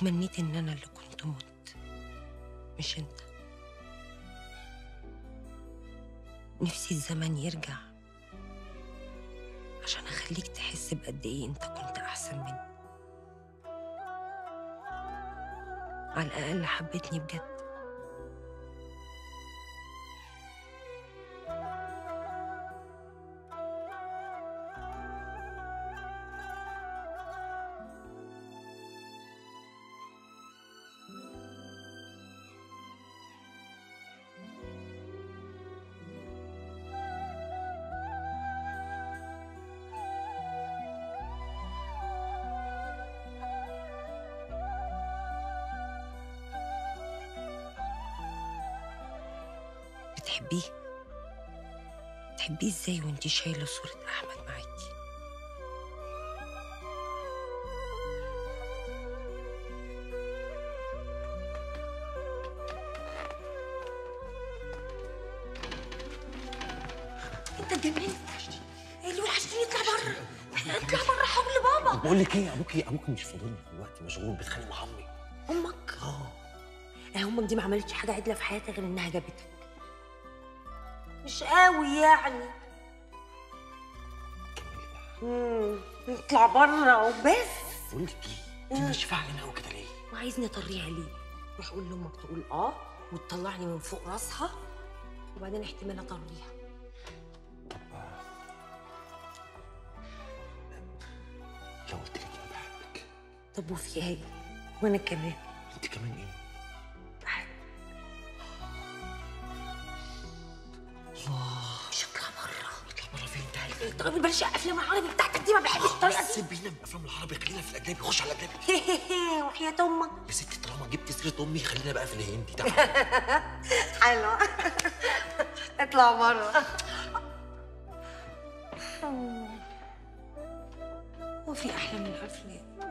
S4: اتمنيت ان أنا اللي كنت مت. مش انت. نفسي الزمن يرجع عشان اخليك تحس بقد إيه انت كنت احسن مني. على الاقل حبيتني بجد. إزاي وانتي شايلة صورة أحمد معاكي؟ انت اتجننت اللي وحشتني اطلع بره. اطلع بره حول بابا.
S2: بقول لك إيه ابوكي ابوكي مش فاضل دلوقتي مشغول بيتخانق مع امي
S4: أمك؟ آه. أمك دي ما عملتش حاجة عدلة في حياتها غير إنها جابتك. مش قوي يعني. مم، اطلع بره وبس.
S2: لك إيه؟ أنت مش فاعله قوي كده ليه؟
S4: وعايزني أطريها ليه؟ روح قول لأمك تقول آه وتطلعني من فوق راسها وبعدين احتمال أطريها.
S2: لو قلت لك أنا بحبك.
S4: طب وفي إيه؟ وأنا كمان.
S2: أنت كمان
S4: إيه؟ بلاش الافلام العربي بتاعتك دي ما بحبش. الطريقة دي
S2: سيبينا من الافلام العربي. خلينا في الأجنبي. خش على الأجنبي.
S4: وحياة أمك.
S2: يا ستي طالما جبت سيرة أمي خلينا بقى في الهندي. تعالي
S4: حلوة اطلع بره. وفي أحلى من الافلام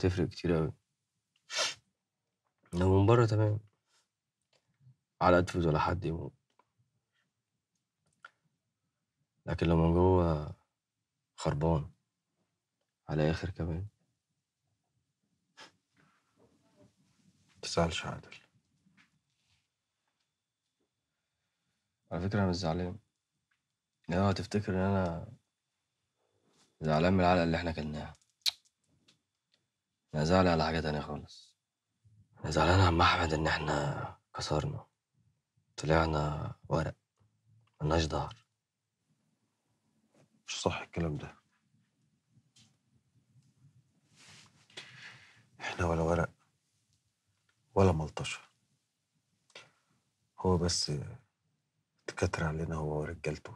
S19: هتفرق كتير قوي لو من بره تمام. على اتفز ولا حد يموت. لكن لو من جوه خربان. على آخر كمان.
S2: تزعلش عادل.
S19: على فكرة أنا مش زعلان. لو هتفتكر إن أنا زعلان من العلقة اللي إحنا كلناها. أنا زعلان على حاجة تانية خالص. أنا زعلان عم أحمد إن إحنا كسرنا. طلعنا ورق. ملناش ظهر.
S2: مش صح الكلام ده. إحنا ولا ورق ولا ملطشة. هو بس تكتر علينا هو ورجالته.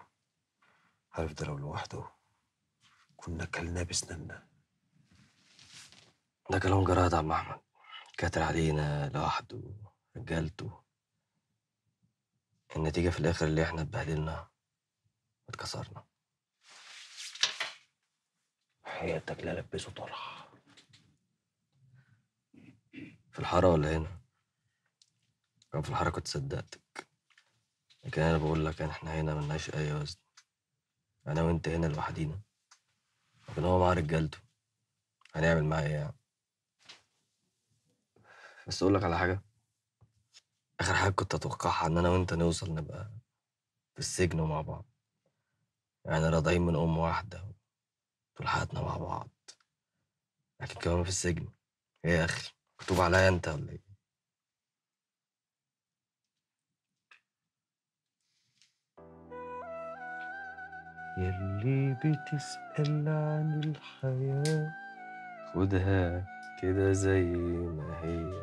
S2: عارف ده لو لوحده كنا كلناه بسناننا.
S19: ده كلام جراد يا عم أحمد كاتر علينا لوحده رجالته النتيجة في الآخر اللي إحنا اتبهدلنا واتكسرنا.
S2: حياتك لا لبسه طرح.
S19: في الحارة ولا هنا؟ كان في الحارة كنت صدقتك. لكن أنا بقول لك إن إحنا هنا ملناش أي وزن. أنا وأنت هنا لوحدينا. لكن هو معاه رجالته هنعمل معاه إيه يعني؟ بس أقول لك على حاجة. آخر حاجة كنت أتوقعها إن أنا وأنت نوصل نبقى في السجن ومع بعض. يعني راضعين من أم واحدة طول حياتنا مع بعض. لكن كمان في السجن. إيه يا أخي؟ مكتوب عليا أنت ولا إيه؟
S2: يلي بتسأل عن الحياة.
S19: خدها. كده زي ما هي.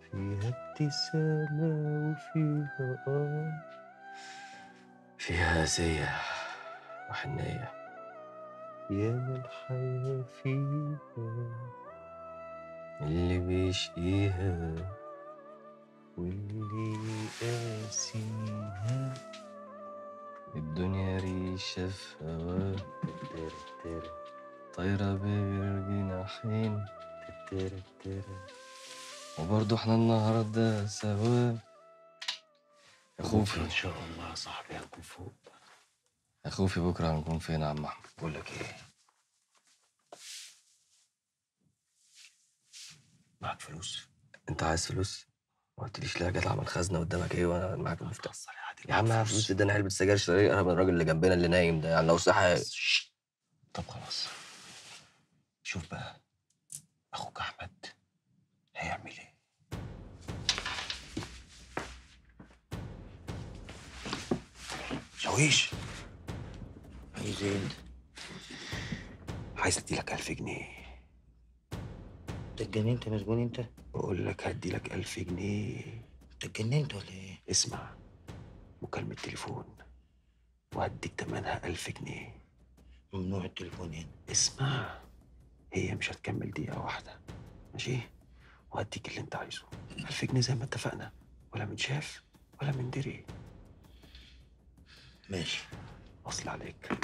S2: فيها ابتسامة وفيها آه.
S19: فيها أذية وحنية.
S2: ياما الحياة فيها
S19: اللي بيشقيها
S2: واللي قاسيها
S19: الدنيا ريشة في هوا طايرة بغير جناحين وبرضه إحنا النهاردة سوا. يا خوفي.
S2: إن شاء الله يا صاحبي هنكون فوق.
S19: يا خوفي بكرة هنكون فين يا عم أحمد؟
S2: بقول لك إيه؟ معاك فلوس؟
S19: أنت عايز فلوس؟ ما قلتليش ليه يا جدع؟ عمل خزنة قدامك إيه وأنا معاك المفتاح يا عم معايا فلوس. اداني علبة سجاير شرارية من الراجل اللي جنبنا اللي نايم ده يعني لو صحى
S2: طب خلاص. شوف بقى أخوك أحمد هيعمل إيه؟ شويش عايز إيه انت عايز أديلك ألف جنيه.
S25: أنت اتجننت مسجون أنت؟
S2: بقول لك هديلك ألف جنيه.
S25: أنت اتجننت ولا إيه؟
S2: اسمع مكالمة تليفون وهديك تمنها ألف جنيه.
S25: ممنوع التليفون هنا.
S2: اسمع. هي مش هتكمل دقيقة واحدة. ماشي؟ وهديك اللي انت عايزه. ألف جنيه زي ما اتفقنا. ولا من شاف ولا من دري
S25: ماشي.
S2: أصل عليك.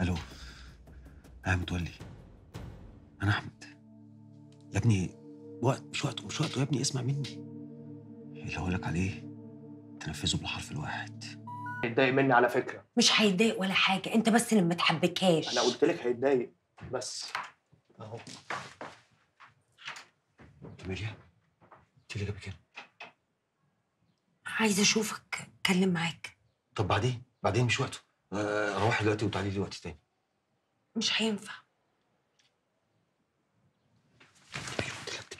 S2: ألو. يا متولي. أنا أحمد. يا ابني وقت مش وقته مش وقته يا ابني اسمع مني. اللي هقول لك عليه تنفذه بالحرف الواحد.
S20: هيتضايق مني على فكرة.
S4: مش هيتضايق ولا حاجة. انت بس اللي ما تحبكاش
S20: أنا قلت لك هيتضايق. بس. أهو.
S2: كاميليا انت اللي جابك هنا؟
S4: عايزة أشوفك أتكلم معاك.
S2: طب بعدين؟ بعدين مش وقته. آه، روحي دلوقتي وتعالي لي وقت تاني.
S4: مش هينفع.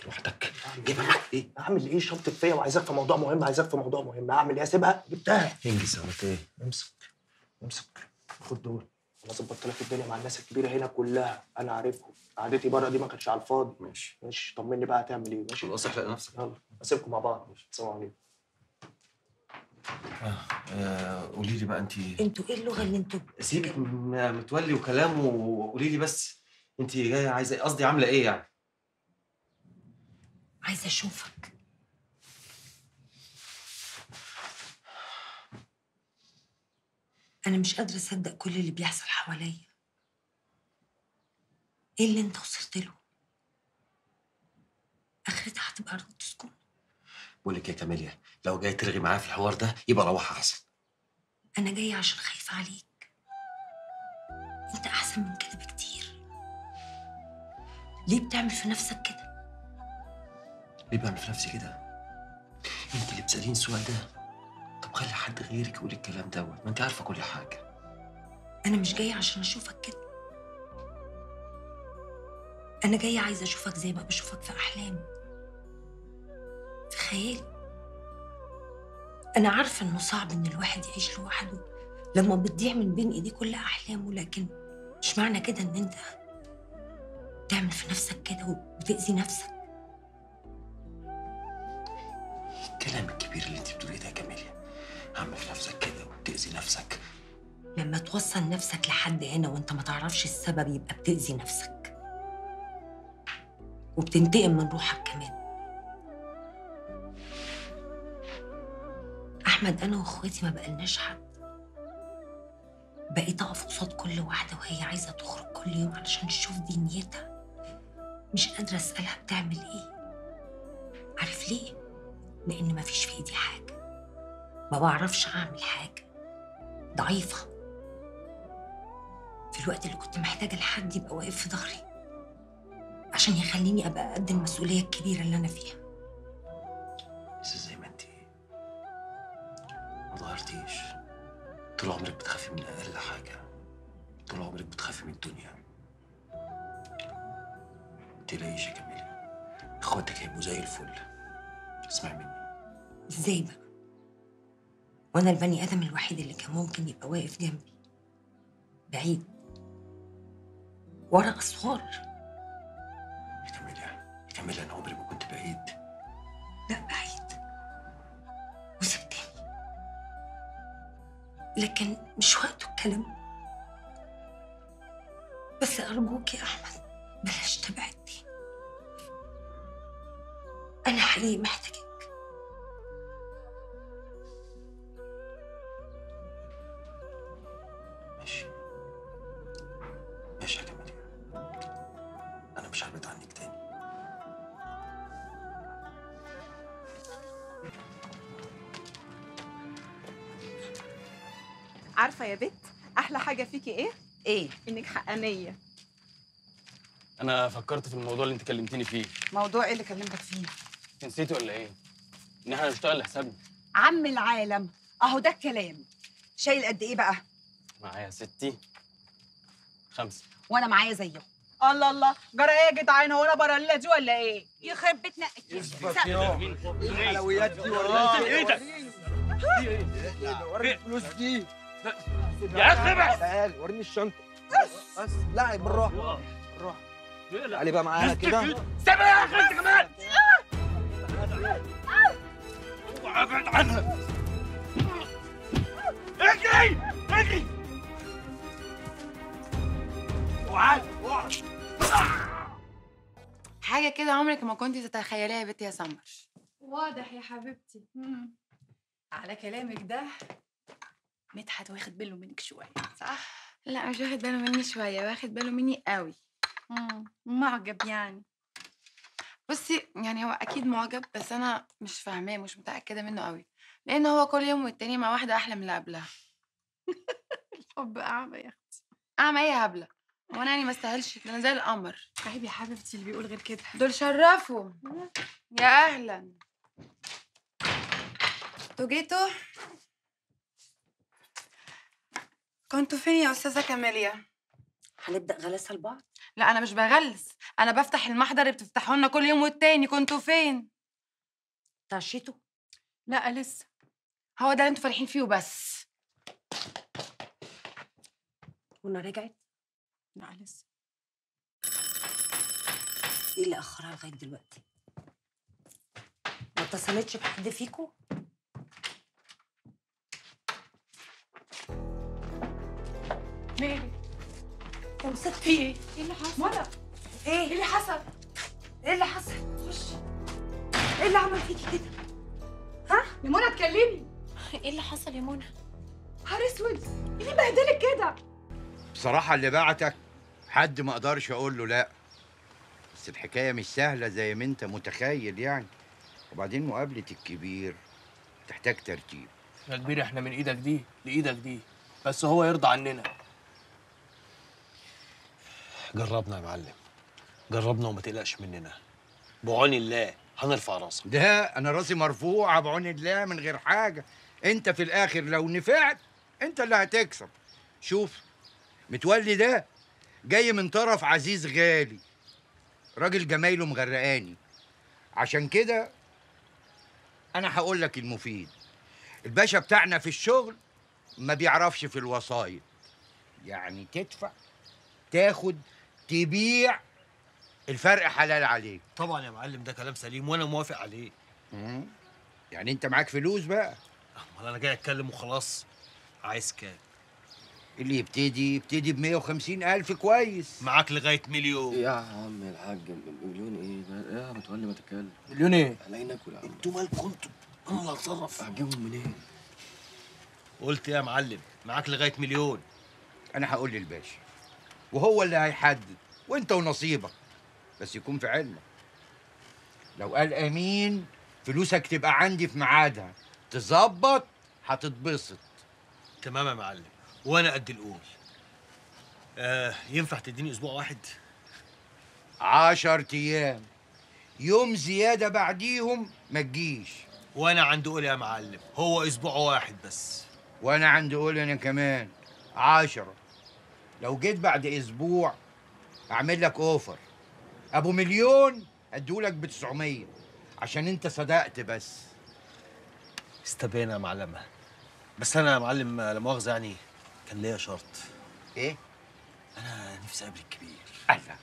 S2: لوحدك.
S20: جيبها معاك إيه؟ أعمل إيه؟ شنطة فيا وعايزاك في موضوع مهم عايزاك في موضوع مهم. أعمل إيه؟ أسيبها؟ جبتها.
S2: إنجز عملت إيه؟
S20: امسك امسك. خد دول. أنا ظبطت لك الدنيا مع الناس الكبيرة هنا كلها. أنا عارفهم. قعدتي بره دي ما كانتش على الفاضي.
S2: ماشي.
S20: ماشي. طمني بقى هتعمل إيه؟ ماشي.
S2: خلاص احرق نفسك.
S20: يلا. أسيبكم مع بعض. السلام عليكم.
S2: آه، قولي لي بقى انت.
S4: أنتوا إيه اللغة اللي أنتوا
S2: سيبك من متولي وكلامه وقولي لي بس انت جاية عايزه قصدي عاملة إيه يعني؟
S4: عايزة أشوفك. أنا مش قادرة أصدق كل اللي بيحصل حواليا. إيه اللي أنت وصلت له؟ آخرتها هتبقى ارض تسكن
S2: بقول لك يا كاميليا لو جاي ترغي معايا في الحوار ده يبقى روح أحسن.
S4: أنا جاية عشان خايفة عليك. أنت أحسن من كده بكتير. ليه بتعمل في نفسك كده؟
S2: ليه بعمل في نفسي كده. أنت اللي بتسأليني السؤال ده. طب خلي حد غيرك يقول الكلام دوت. ما أنت عارفة كل حاجة.
S4: أنا مش جاية عشان أشوفك كده. أنا جاية عايزة أشوفك زي ما بشوفك في أحلامي. في خيالي. أنا عارفة إنه صعب إن الواحد يعيش لوحده لما بتضيع من بين إيديه كل أحلامه لكن مش معنى كده إن أنت تعمل في نفسك كده وتاذي نفسك.
S2: الكلام الكبير اللي انت بتقوليه ده يا كاميليا عامل في نفسك كده وبتأذي نفسك.
S4: لما توصل نفسك لحد هنا وانت ما تعرفش السبب يبقى بتأذي نفسك. وبتنتقم من روحك كمان. أحمد أنا وأخواتي ما بقلناش حد. بقيت أقف قصاد كل واحدة وهي عايزة تخرج كل يوم علشان تشوف دي نيتها مش قادرة أسألها بتعمل إيه. عارف ليه؟ لأن مفيش في إيدي حاجة. ما بعرفش أعمل حاجة. ضعيفة. في الوقت اللي كنت محتاجة لحد يبقى واقف في ظهري. عشان يخليني أبقى قد المسؤولية الكبيرة اللي أنا فيها.
S2: بس زي ما انت ما ظهرتيش. طول عمرك بتخافي من أقل حاجة. طول عمرك بتخافي من الدنيا. ما تقلقيش يا كاميليا إخواتك هيبقوا زي الفل. اسمعي مني.
S4: إزاي بقى؟ وأنا البني آدم الوحيد اللي كان ممكن يبقى واقف جنبي. بعيد. ورا أسوار.
S2: يا كاميليا يا أنا عمري ما كنت بعيد.
S4: لا بعيد. وسبتني. لكن مش وقته الكلام. بس أرجوك يا أحمد بلاش تبعدني. أنا حقيقي محتاجك
S2: ماشي. ماشي يا كاميليا أنا مش هبعد عنك تاني.
S16: عارفة يا بت أحلى حاجة فيكي إيه؟
S10: إيه؟
S16: إنك حقانية.
S21: أنا فكرت في الموضوع اللي أنت كلمتني فيه.
S10: موضوع إيه اللي كلمتك فيه؟
S21: انت نسيتي ولا إيه؟ ان إحنا نشتغل لحسابنا.
S10: عم العالم اهو ده الكلام. شايل قد إيه بقى؟
S21: معايا ستي خمسة.
S10: وأنا معايا زيه.
S16: الله الله. جرى إيه يا جدعان؟ هو أنا برا دي ولا إيه؟ يخرب بيت نقك
S17: اثبت يا الحلويات دي ولا إيه؟ ده؟ وريني الفلوس دي.
S26: يا أخي ابعد.
S17: تعال وريني الشنطة. بس. لا بالراحة. بالراحة. تعالي بقى معانا كده.
S26: سيبها يا أخي أنت كمان. ابعد عنها. اجري! اجري! وعاد
S11: حاجة كده عمرك ما كنت تتخيليها يا بنتي يا سمر.
S14: واضح يا حبيبتي. مم. على كلامك ده مدحت واخد باله منك شوية صح؟
S11: لا مش واخد باله مني شوية واخد باله مني قوي.
S14: مم. معجب يعني.
S11: بصي يعني هو أكيد معجب بس أنا مش فاهماه مش متأكدة منه قوي لأن هو كل يوم والتاني مع واحدة أحلى من اللي قبلها.
S14: الحب أعمى يا أختي.
S11: أعمى إيه يا هبلة وأنا يعني ما استاهلش ده أنا زي القمر.
S14: عيب يا حبيبتي اللي بيقول غير كده.
S11: دول شرفوا. يا أهلا. أنتوا جيتوا كنتوا فين يا أستاذة كاميليا؟
S4: هنبدأ غلاسة لبعض؟
S11: لا أنا مش بغلس أنا بفتح المحضر اللي بتفتحه لنا كل يوم والتاني كنتوا فين؟
S4: طشيتوا
S11: لا لسه. هو ده اللي أنتوا فرحين فيه وبس.
S4: منى رجعت؟
S14: لا لسه.
S4: إيه اللي أخرها لغاية دلوقتي؟ ما اتصلتش بحد فيكم
S13: مالك؟ يا ست في إيه؟ إيه اللي حصل؟ منى إيه؟ إيه اللي حصل؟ إيه اللي حصل؟ خشي إيه اللي عمل فيكي كده؟ ها؟ يا منى اتكلمي
S12: إيه اللي حصل يا منى؟
S13: نهار أسود إيه اللي بهدلك كده؟
S22: بصراحة اللي بعتك حد ما أقدرش أقول له لا بس الحكاية مش سهلة زي ما أنت متخيل يعني وبعدين مقابلة الكبير تحتاج ترتيب
S20: يا كبير إحنا من إيدك دي لإيدك دي بس هو يرضى عننا
S2: جربنا يا معلم. جربنا وما تقلقش مننا. بعون الله هنرفع راسك.
S22: ده أنا راسي مرفوعة بعون الله من غير حاجة. أنت في الآخر لو نفعت أنت اللي هتكسب. شوف متولي ده جاي من طرف عزيز غالي. راجل جمايله مغرقاني. عشان كده أنا هقول لك المفيد. الباشا بتاعنا في الشغل ما بيعرفش في الوسايط. يعني تدفع تاخد تبيع الفرق حلال عليك.
S2: طبعا يا معلم ده كلام سليم وأنا موافق عليه.
S22: مم. يعني أنت معاك فلوس بقى.
S2: أمال أنا جاي أتكلم وخلاص. عايز كام؟
S22: اللي يبتدي يبتدي ب 150 ألف كويس.
S2: معاك لغاية مليون.
S19: يا عم الحاج مليون إيه؟ ده إيه يا متولي ما تتكلم.
S20: مليون إيه؟
S19: هلاقي ناكل يا عم
S2: أنتوا مالكم؟ أنتوا أنا اللي هتصرف.
S19: هجيبهم منين؟
S2: قلت يا معلم معاك لغاية مليون.
S22: أنا هقول للباشا. وهو اللي هيحدد. وانت ونصيبك. بس يكون في علمك. لو قال آمين فلوسك تبقى عندي في ميعادها. تظبط هتتبسط.
S2: تمام يا معلم. وأنا قد القول. آه ينفع تديني أسبوع واحد؟
S22: عشر أيام. يوم زيادة بعديهم ما تجيش.
S2: وأنا عندي قول يا معلم. هو أسبوع واحد بس.
S22: وأنا عندي قول أنا كمان. عشرة. لو جيت بعد أسبوع أعمل لك أوفر. أبو مليون اديهولك ب 900 عشان أنت صدقت بس.
S2: استبينا يا معلمة بس أنا يا معلم لا مؤاخذة يعني كان ليا شرط.
S22: إيه؟
S2: أنا نفسي أقابل الكبير.
S22: الله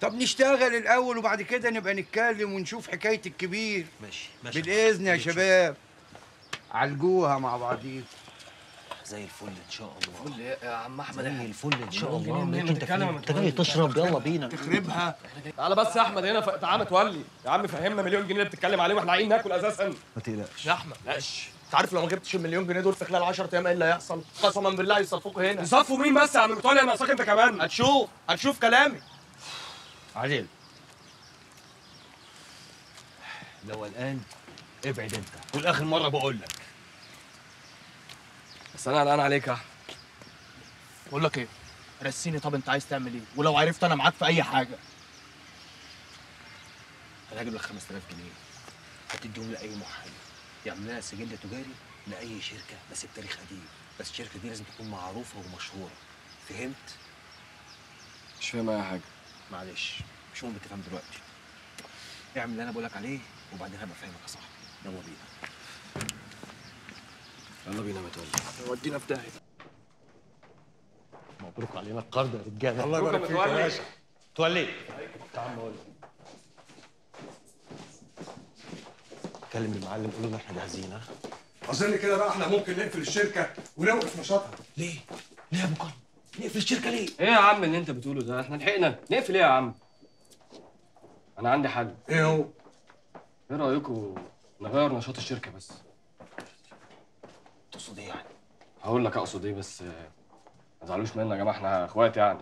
S22: طب نشتغل الأول وبعد كده نبقى نتكلم ونشوف حكاية الكبير.
S2: ماشي ماشي
S22: بالإذن يا شباب. عالجوها مع بعضيكم.
S2: زي الفل إن شاء الله.
S19: قول لي يا عم أحمد؟
S2: زي الفل إن شاء الله. ليك
S19: أنت
S2: انت جاي. تشرب. يلا بينا.
S20: تخربها. تعالى بس يا أحمد هنا. تعالى متولي يا عم فهمنا مليون جنيه اللي بتتكلم عليه وإحنا عايزين ناكل أساسا.
S2: ما تقلقش.
S20: يا أحمد. ماشي. أنت عارف لو ما جبتش المليون جنيه دول في خلال 10 أيام إيه اللي هيحصل؟ قسما بالله يصفوك هنا. يصفوا مين بس يا عم؟ متولي أنا ناقصاك أنت كمان. هتشوف. هتشوف كلامي.
S2: عادل. لو الآن ابعد أنت. والآخر مرة بقول لك.
S20: بس أنا قلقان عليك يا أحمد. بقول لك إيه؟ رسيني طب أنت عايز تعمل إيه؟ ولو عرفت أنا معاك في أي حاجة.
S2: أنا هجيب لك 5000 جنيه. هتديهم لأي محامي. يعمل لها سجل تجاري لأي شركة بس بتاريخ قديم. بس الشركة دي لازم تكون معروفة ومشهورة. فهمت؟
S19: مش فاهم أي حاجة.
S2: معلش مش مهم تفهم دلوقتي. اعمل اللي أنا بقول لك عليه وبعدين هبقى فاهمك يا صاحبي. يلا بينا.
S19: يلا بينا متولي.
S20: ودينا في داهية.
S2: مبروك علينا القرض يا رجالة.
S20: الله يبارك فيك يا باشا.
S2: تولي تعال أقول كلم المعلم قول له إن إحنا جاهزين ها؟
S26: أظن كده بقى إحنا ممكن نقفل الشركة ونوقف نشاطها.
S2: ليه؟ ليه يا أبو كرم؟ نقفل الشركة ليه؟
S19: إيه يا عم اللي أنت بتقوله ده؟ إحنا لحقنا. نقفل إيه يا عم؟ أنا عندي حل.
S26: إيه هو؟
S19: إيه رايكم نغير نشاط الشركة بس؟
S2: تقصد إيه يعني؟
S19: هقول لك أقصد إيه بس آه، ما تزعلوش مني يا جماعة إحنا إخوات يعني.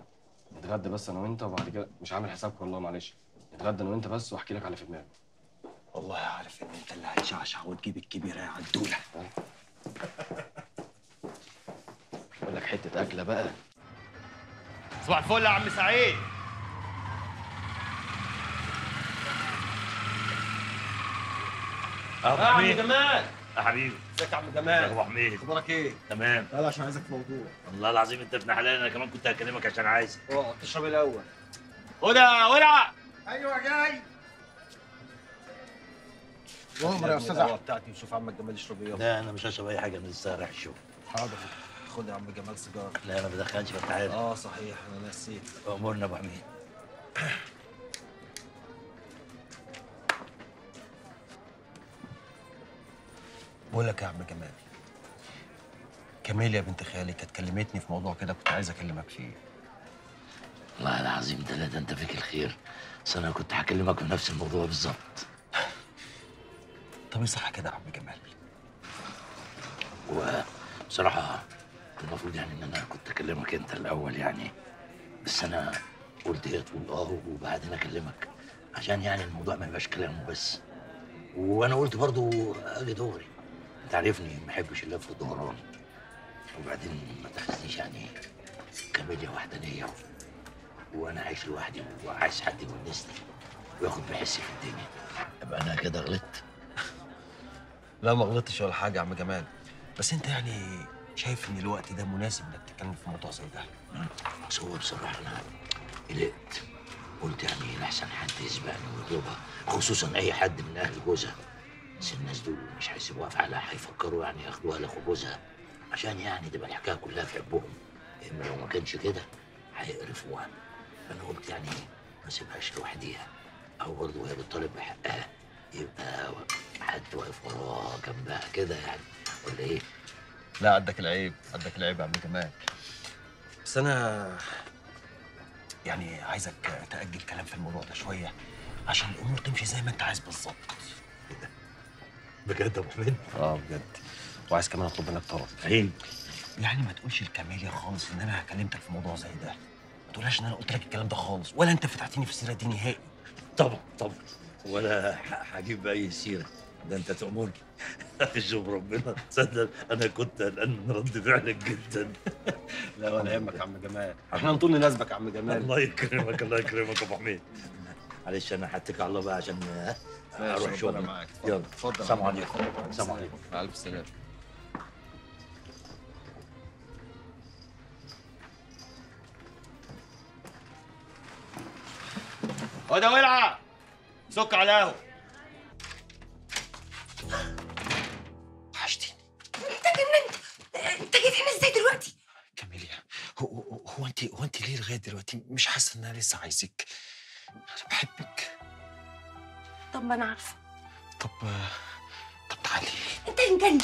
S19: نتغدى بس أنا وأنت وبعد كده مش عامل حسابك والله معلش. نتغدى أنا وأنت بس وأحكي لك على اللي في دماغي.
S2: والله عارف إن أنت اللي هتشعشع وتجيب الكبيرة يا عدولة.
S19: أقول لك حتة أكلة بقى.
S26: صباح الفل يا عم سعيد.
S20: يا عم جمال
S26: يا حبيبي.
S20: ازيك يا عم
S26: يا
S20: جمال
S26: أبو حميد.
S20: أخبارك إيه؟
S26: تمام.
S20: يلا عشان عايزك في موضوع
S26: والله العظيم انت ابن حلال أنا كمان كنت هكلمك عشان عايزك.
S20: اقعد تشرب إيه الأول؟
S26: هدى ورع
S20: أيوه جاي.
S2: وامر
S20: يا أستاذ أحمد.
S2: بتاعتي وشوف عمك جمال يشرب إيه.
S7: لا أنا مش هشرب أي حاجة من لسه رايح الشغل
S2: حاضر. خد يا عم جمال سيجاره
S7: لا أنا ما بدخنش انت عارف
S2: آه صحيح أنا نسيت
S7: أمورنا أبو حميد.
S2: بقول لك يا عم جمال كاميليا بنت خالي كانت كلمتني في موضوع كده كنت عايز أكلمك فيه.
S7: والله العظيم ثلاثة أنت فيك الخير. بس أنا كنت هكلمك في نفس الموضوع بالظبط.
S2: طب إيه صح كده يا عم جمال
S7: وبصراحة المفروض يعني إن أنا كنت أكلمك أنت الأول يعني. بس أنا قلت هي تقول آه وبعدين أكلمك. عشان يعني الموضوع ما يبقاش كلام بس وأنا قلت برضو آجي دغري انت عارفني ما بحبش اللف والدوران. وبعدين ما تاخذنيش يعني كاميليا وحدانية وأنا عايش لوحدي وعايز حد يونسني وياخد بحسي في الدنيا. يبقى أنا كده غلطت؟
S2: لا ما غلطتش ولا حاجة يا عم جمال. بس أنت يعني شايف إن الوقت ده مناسب إنك تتكلم في موضوع زي ده؟
S7: بس هو بصراحة أنا قلقت. قلت يعني احسن حد يسبقني ويطلبها خصوصا أي حد من أهل جوزها. بس الناس دول مش هيسيبوها في حالها هيفكروا يعني ياخدوها لاخو جوزها عشان يعني تبقى الحكاية كلها في حبهم. اما لو ما كانش كده هيقرفوها. فأنا قلت يعني ما اسيبهاش لوحديها. أو برضه وهي بتطالب بحقها. يبقى حد واقف وراها جنبها كده يعني ولا إيه؟
S2: لا عندك العيب عندك العيب يا عم جمال. بس أنا يعني عايزك تأجل كلام في الموضوع ده شوية عشان الأمور تمشي زي ما أنت عايز بالظبط.
S7: بجد يا أبو حميد؟
S2: آه بجد. وعايز كمان أطلب منك طلب.
S7: عين
S2: يعني ما تقولش لكاميليا خالص إن أنا كلمتك في موضوع زي ده. ما تقولهاش إن أنا قلت لك الكلام ده خالص ولا أنت فتحتني في السيرة دي نهائي.
S7: طبعا طبعا. ولا هجيب اي سيرة. ده أنت تأمرني. شوف ربنا. تصدق أنا كنت قلقان من رد فعلك جدا.
S2: لا ولا يهمك يا عم جمال. إحنا نطول نناسبك يا عم جمال.
S7: الله يكرمك الله يكرمك يا أبو حميد. معلش أنا هتكل على الله بقى عشان آه، أروح
S2: ربنا
S7: شغل
S2: معاك.
S7: يلا.
S2: اتفضل.
S7: السلام عليكم. السلام عليكم.
S2: مع ألف سلامه
S6: هو ده ولعه سك على القهوة.
S2: وحشتيني
S4: انت جننت انت جيت هنا إزاي دلوقتي؟
S2: كاميليا هو, هو هو انت هو انت ليه لغاية دلوقتي مش حاسة إن أنا لسه عايزك؟ أنا بحبك.
S4: طب ما أنا عارفة.
S2: طب طب تعالي.
S4: أنت مجنن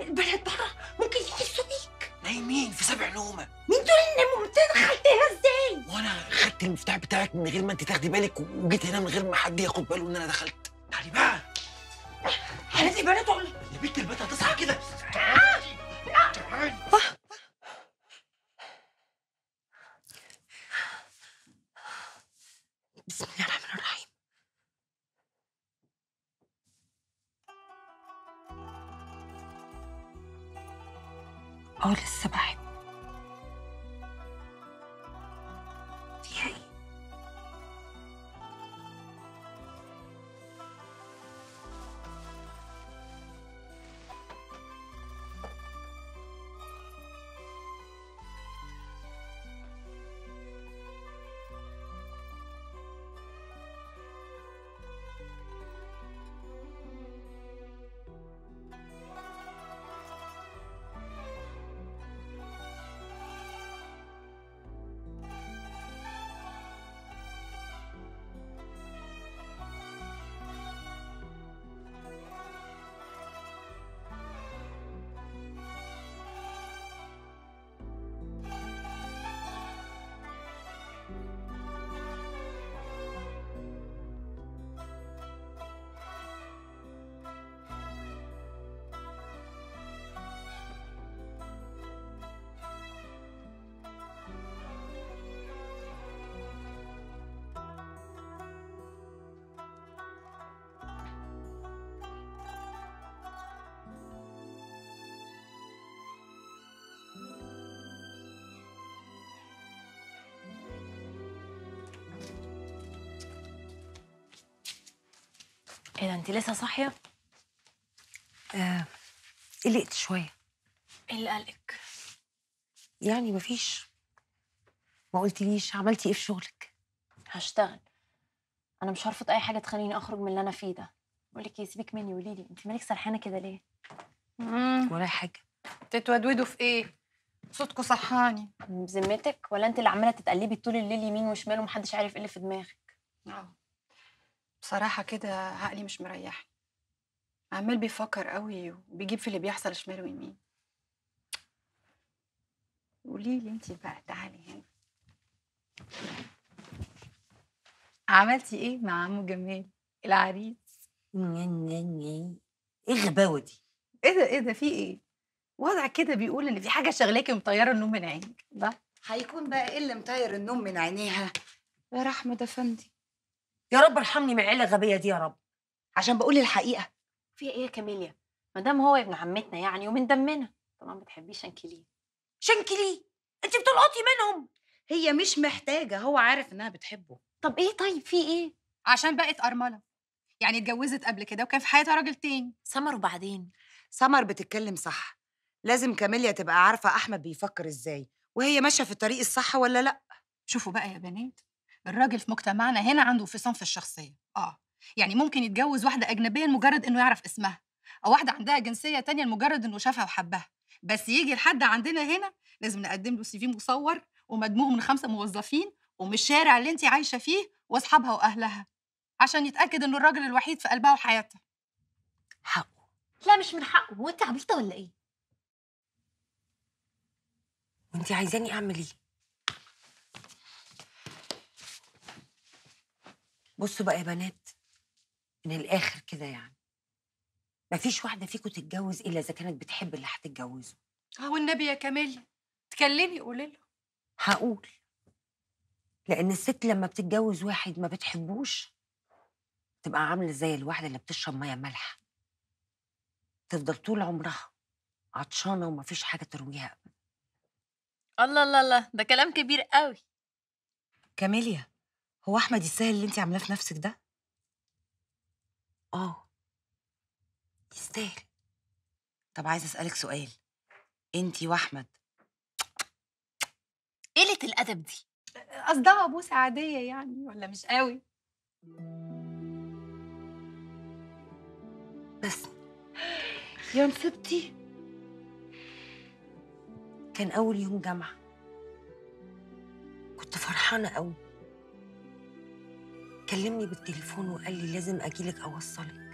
S4: البلد بره ممكن يحسوا بيك
S2: نايمين في سبع نومة.
S4: مين دول النمو انت دخلت هنا إزاي؟
S2: وأنا خدت المفتاح بتاعك من غير ما أنت تاخدي بالك وجيت هنا من غير ما حد ياخد باله إن أنا دخلت. تعالي بقى.
S4: حالات البنات ولا؟
S2: يا بنت البنت هتصحى كده.
S4: بسم الله آه لسه بحب
S12: إيه ده أنت لسه صاحية؟
S4: آه قلقت شوية.
S12: إيه اللي قلقك؟
S4: يعني مفيش. ما قلتليش عملتي إيه في شغلك؟
S12: هشتغل. أنا مش هرفض أي حاجة تخليني أخرج من اللي أنا فيه ده. بقول لك إيه سيبك مني قولي لي أنت مالك سرحانة كده ليه؟
S4: ولا حاجة.
S13: تتودودوا في إيه؟ صوتكوا صحاني.
S12: بذمتك ولا أنت اللي عمالة تتقلبي طول الليل يمين وشمال ومحدش عارف إيه اللي في دماغك؟
S13: أه. بصراحة كده عقلي مش مريحني. عمال بيفكر قوي وبيجيب في اللي بيحصل شمال ويمين. قولي لي انت بقى تعالي هنا. عملتي إيه مع عمو جمال العريس؟
S4: إيه الغباوة دي؟
S13: إيه ده إيه ده في إيه؟ وضع كده بيقول ان في حاجة شغلاكي مطيره النوم من عينك ده
S10: هيكون بقى إيه اللي مطير النوم من عينيها؟
S13: يا رحمة افندي
S4: يا رب ارحمني من العيلة الغبية دي يا رب.
S10: عشان بقول الحقيقة.
S12: في إيه يا كاميليا؟ ما دام هو ابن عمتنا يعني ومن دمنا. طبعا بتحبيه شنكليه
S4: شنكليه انت بتلقطي منهم.
S10: هي مش محتاجة هو عارف إنها بتحبه.
S12: طب إيه طيب؟ في إيه؟
S13: عشان بقت أرملة. يعني اتجوزت قبل كده وكان في حياتها راجل تاني.
S12: سمر وبعدين؟
S10: سمر بتتكلم صح. لازم كاميليا تبقى عارفة أحمد بيفكر إزاي وهي ماشية في الطريق الصح ولا لأ.
S13: شوفوا بقى يا بنات. الراجل في مجتمعنا هنا عنده انفصام في الشخصية. آه. يعني ممكن يتجوز واحدة أجنبية لمجرد إنه يعرف اسمها أو واحدة عندها جنسية تانية لمجرد إنه شافها وحبها. بس يجي لحد عندنا هنا لازم نقدم له سي في مصور ومدموج من خمسة موظفين ومن الشارع اللي انت عايشة فيه واصحابها وأهلها عشان يتأكد إنه الراجل الوحيد في قلبها وحياتها.
S12: لا مش من حقه. هو أنت عبيطه ولا إيه؟
S4: وانت عايزاني أعمل إيه؟ بصوا بقى يا بنات من الآخر كده يعني. مفيش واحدة فيكم تتجوز إلا إذا كانت بتحب اللي هتتجوزه.
S13: آه والنبي يا كاميليا تكلمي قولي له.
S4: هقول. لأن الست لما بتتجوز واحد ما بتحبوش تبقى عاملة زي الواحدة اللي بتشرب مية مالحة. تفضل طول عمرها عطشانة ومفيش حاجة ترويها
S12: الله الله الله ده كلام كبير قوي.
S10: كاميليا. هو أحمد يستاهل اللي انت عاملاه في نفسك ده؟
S4: آه. يستاهل
S10: طب عايزة أسألك سؤال. انت وأحمد
S12: قلة الأدب دي.
S13: قصدها بوسه عاديه يعني ولا مش قوي؟
S4: بس.
S10: يا نسبتي
S4: كان أول يوم جامعة. كنت فرحانة قوي كلمني بالتليفون وقال لي لازم اجيلك أوصلك.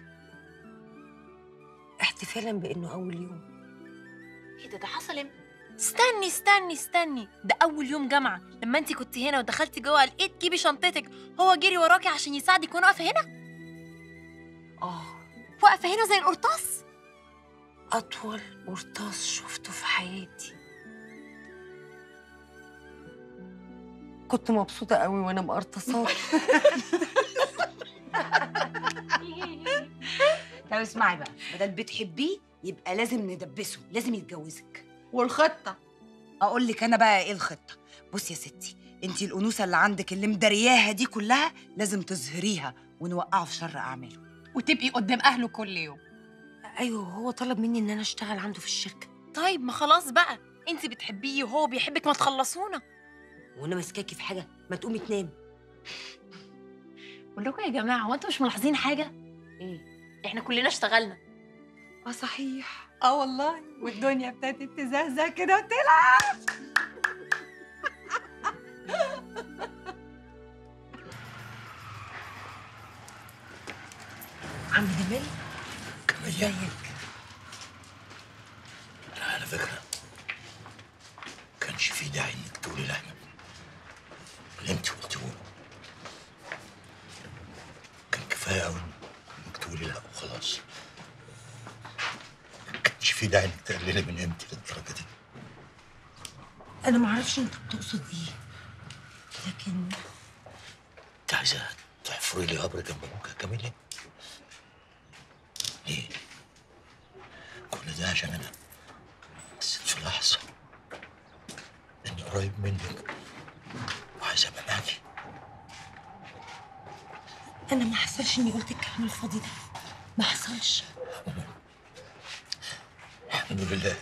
S4: احتفالا بإنه أول يوم.
S12: إيه ده؟ ده حصل إمتى؟ استني استني استني. ده أول يوم جامعة. لما انت كنت هنا ودخلتي جوه لقيت جيبي شنطتك؟ هو جري وراكي عشان يساعدك وأنا واقفة هنا؟
S4: آه.
S12: واقفة هنا زي القرطاس؟
S4: أطول قرطاس شفته في حياتي. كنت مبسوطة قوي وأنا مقرطصاك
S10: طب اسمعي بقى بدل بتحبيه يبقى لازم ندبسه لازم يتجوزك.
S13: والخطة.
S10: أقول لك أنا بقى إيه الخطة. بصي يا ستي انت الأنوثة اللي عندك اللي مدرياها دي كلها لازم تظهريها ونوقعه في شر أعماله.
S13: وتبقي قدام أهله كل يوم.
S4: أيوه هو طلب مني إن أنا أشتغل عنده في الشركة.
S12: طيب ما خلاص بقى. انت بتحبيه وهو بيحبك ما تخلصونا.
S4: وأنا ماسكاكي في حاجة ما تقومي تنامي.
S12: بقول لكم يا جماعة هو أنتوا مش ملاحظين حاجة؟
S4: إيه؟
S12: إحنا كلنا اشتغلنا.
S10: آه صحيح.
S13: آه والله. والدنيا ابتدت تزهزه كده وتلعب.
S4: عم جمال
S27: كاميليا لا على فكرة كانش في داعي إنك تقولي لأحمد انت قلتيه كان كفاية أوي إنك تقولي لا وخلاص كانش في داعي إنك تقللي من قيمتي للدرجة دي
S4: أنا ما أعرفش أنت بتقصد إيه لكن
S27: أنت عايزة تحفري لي قبر جنب أبوك يا كاميليا؟ ليه؟ كل ده عشان أنا حسيت في لحظة اني قريب منك ابقى معاكي.
S4: أنا ما حصلش إني قلت الكلام الفاضي ده. ما حصلش.
S27: الحمد لله.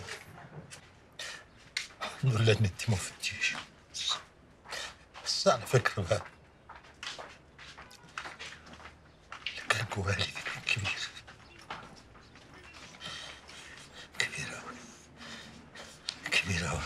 S27: الحمد لله إن انت ما فتيش بس على فكرة بقى اللي كان جوالي كبير كبير أوي. كبير أوي.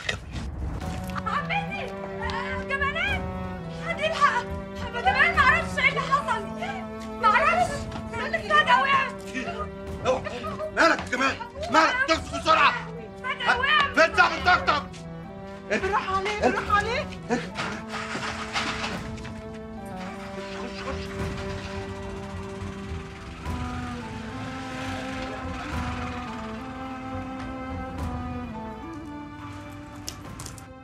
S17: بالراحه عليك بالراحه عليك.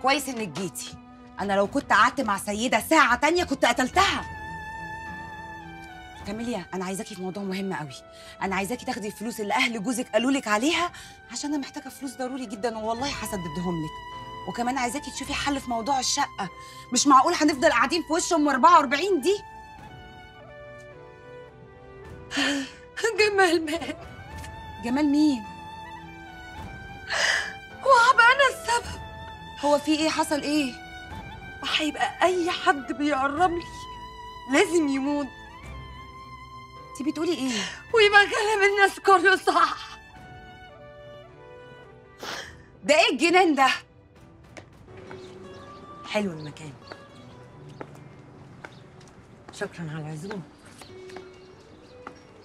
S10: كويس إنك جيتي. أنا لو كنت قعدت مع سيدة ساعة تانية كنت قتلتها. كاميليا أنا عايزاكي في موضوع مهم قوي. أنا عايزاكي تاخدي الفلوس اللي أهل جوزك قالوا لك عليها عشان أنا محتاجة فلوس ضروري جدا والله هسددهم لك. وكمان عايزاكي تشوفي حل في موضوع الشقة. مش معقول هنفضل قاعدين في وش أم 44 دي؟
S14: جمال مات.
S10: جمال مين؟
S14: وهبقى أنا السبب.
S10: هو في إيه؟ حصل إيه؟
S14: وهيبقى أي حد بيقرب لي لازم يموت.
S10: انت بتقولي إيه؟
S14: ويبقى كلام الناس كله صح.
S10: ده إيه الجنان ده؟ حلو المكان.
S4: شكرا على العزومة.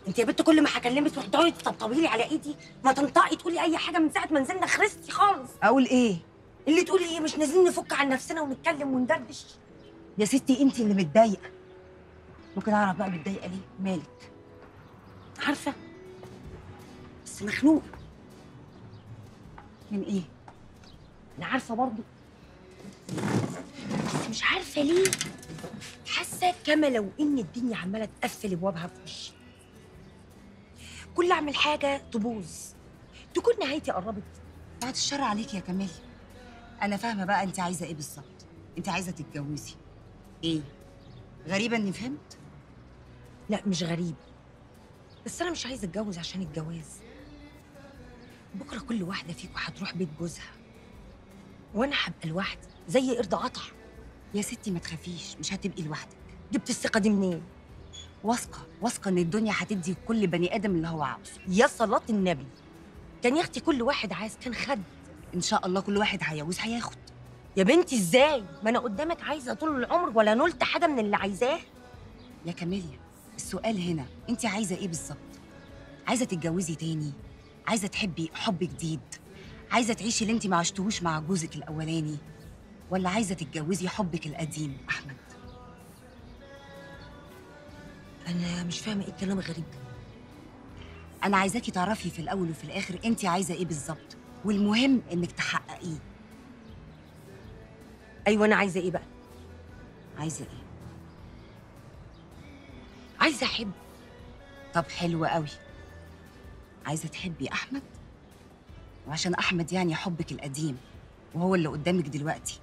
S4: انت يا بنت كل ما هكلمك تقعدي تطبطبي لي على ايدي ما تنطقي تقولي أي حاجة من ساعة ما نزلنا خرستي خالص.
S10: أقول إيه؟
S4: اللي تقولي إيه؟ مش نازلين نفك عن نفسنا ونتكلم وندردش.
S10: يا ستي انت اللي متضايقة. ممكن أعرف بقى متضايقة ليه؟ مالك؟
S4: عارفة. بس مخنوقة.
S10: من إيه؟
S4: أنا عارفة برضو. بس مش عارفة ليه. حاسة كما لو ان الدنيا عمالة تقفل ابوابها في وشي. كل أعمل حاجة تبوظ. تكون نهايتي قربت.
S10: بعد الشر عليك يا كمال. أنا فاهمة بقى أنت عايزة إيه بالظبط. أنت عايزة تتجوزي. إيه؟ غريبة إني فهمت؟
S4: لا مش غريب. بس أنا مش عايزة أتجوز عشان الجواز. بكرة كل واحدة فيكم هتروح بيت جوزها. وأنا هبقى لوحدي. زي قرد قطع.
S10: يا ستي ما تخافيش مش هتبقي لوحدك.
S4: جبت الثقة دي منين؟
S10: واثقة واثقة إن الدنيا هتدي لكل بني آدم اللي هو عاوزه.
S4: يا صلاة النبي. كان يا أختي كل واحد عايز كان خد.
S10: إن شاء الله كل واحد هيعوز هياخد.
S4: يا بنتي إزاي؟ ما أنا قدامك عايزة طول العمر ولا نلت حاجة من اللي عايزاه؟
S10: يا كاميليا السؤال هنا انت عايزة إيه بالظبط؟ عايزة تتجوزي تاني؟ عايزة تحبي حب جديد؟ عايزة تعيشي اللي انت ما عشتوهوش مع جوزك الأولاني؟ ولا عايزة تتجوزي حبك القديم أحمد؟
S4: أنا مش فاهمة إيه الكلام الغريب ده.
S10: أنا عايزاكي تعرفي في الأول وفي الآخر انت عايزة إيه بالظبط والمهم إنك تحققيه.
S4: أيوه أنا عايزة إيه بقى؟
S10: عايزة إيه؟
S4: عايزة أحب.
S10: طب حلو قوي. عايزة تحبي أحمد؟ وعشان أحمد يعني حبك القديم وهو اللي قدامك دلوقتي.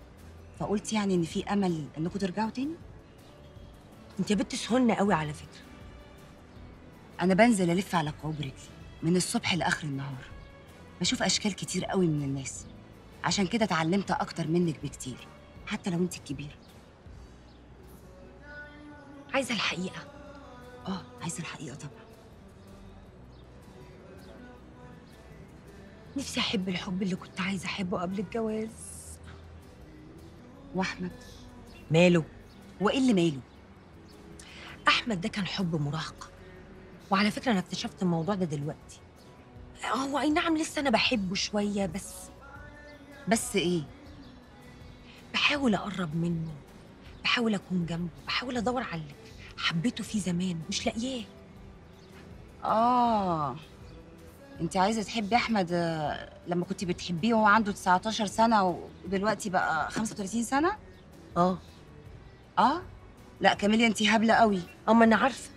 S10: فقلت يعني إن في أمل انكم ترجعوا تاني؟
S4: أنت يا بنت سهلنا قوي على فكرة.
S10: أنا بنزل ألف على كعوب رجلي من الصبح لآخر النهار. بشوف أشكال كتير قوي من الناس. عشان كده اتعلمت أكتر منك بكتير حتى لو أنت الكبيرة.
S4: عايزة الحقيقة؟
S10: آه عايزة الحقيقة طبعا.
S4: نفسي أحب الحب اللي كنت عايزة أحبه قبل الجواز.
S10: وأحمد.
S4: ماله؟
S10: وإيه اللي ماله؟
S4: أحمد ده كان حب مراهقة. وعلى فكرة أنا اكتشفت الموضوع ده دلوقتي. هو أي نعم لسه أنا بحبه شوية بس
S10: بس إيه؟
S4: بحاول أقرب منه بحاول أكون جنبه بحاول أدور على اللي حبيته فيه زمان مش لاقياه.
S10: آه. انت عايزة تحبي أحمد آه، لما كنت بتحبيه وهو عنده 19 سنة ودلوقتي بقى 35 سنة؟
S4: آه.
S10: آه؟ لا كاميليا انت هبلة قوي.
S4: اما أنا عارفة.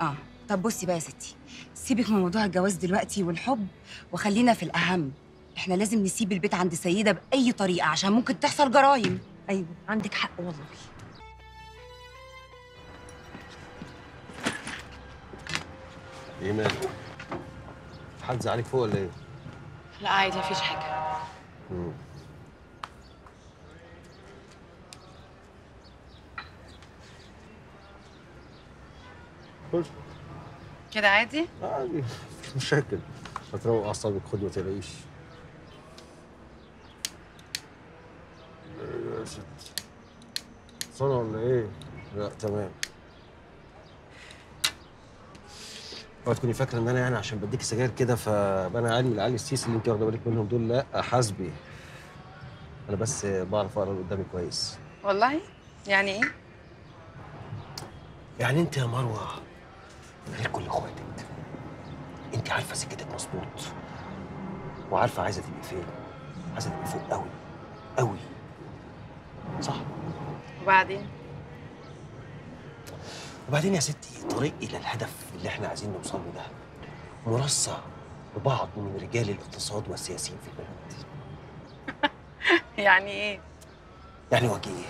S10: آه طب بصي بقى يا ستي سيبك من موضوع الجواز دلوقتي والحب وخلينا في الأهم. إحنا لازم نسيب البيت عند سيدة بأي طريقة عشان ممكن تحصل جرايم.
S4: أيوه عندك حق والله.
S2: إيه مالك؟ حد زعلك فوق ولا إيه؟
S11: لا عادي مفيش حاجة.
S2: مم.
S11: كده عادي؟
S2: عادي. مفيش مشاكل. هتروق أعصابك خد ما تلاقيش يا ست. صنع ولا إيه؟ لا تمام. اوعي تكوني فاكرة إن أنا يعني عشان بديك سجاير كده فبقى أنا علي العلي السيسي اللي انت واخدة بالك منهم دول. لا حاسبي. أنا بس بعرف أقرأ اللي قدامي كويس.
S11: والله؟ يعني إيه؟
S2: يعني أنت يا مروة غير كل إخواتك أنت عارفة سكتك مظبوط وعارفة عايزة تبقي فين. عايزة تبقي فوق قوي قوي صح؟
S11: وبعدين؟
S2: وبعدين يا ستي الطريق إلى الهدف اللي إحنا عايزين نوصل له ده. مرصع ببعض من رجال الاقتصاد والسياسيين في البلد.
S11: يعني إيه؟
S2: يعني وجيه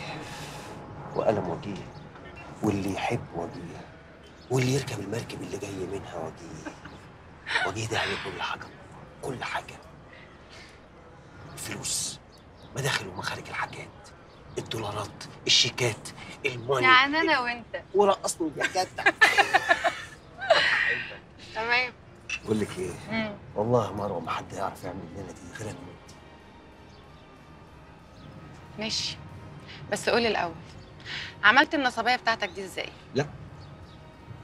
S2: وقلم وجيه واللي يحب وجيه واللي يركب المركب اللي جاي منها وجيه. وجيه ده يعني كل حاجة كل حاجة. الفلوس مداخل ومخارج الحاجات. الدولارات الشيكات الماني
S11: يعني أنا وأنت.
S2: ورقصني يا جدع
S11: تمام.
S2: بقول لك إيه؟
S11: مم.
S2: والله يا مروه ما حد يعرف يعمل الليلة دي غير أنا وأنت.
S11: ماشي. بس قولي الأول عملت النصبية بتاعتك دي إزاي؟
S2: لا.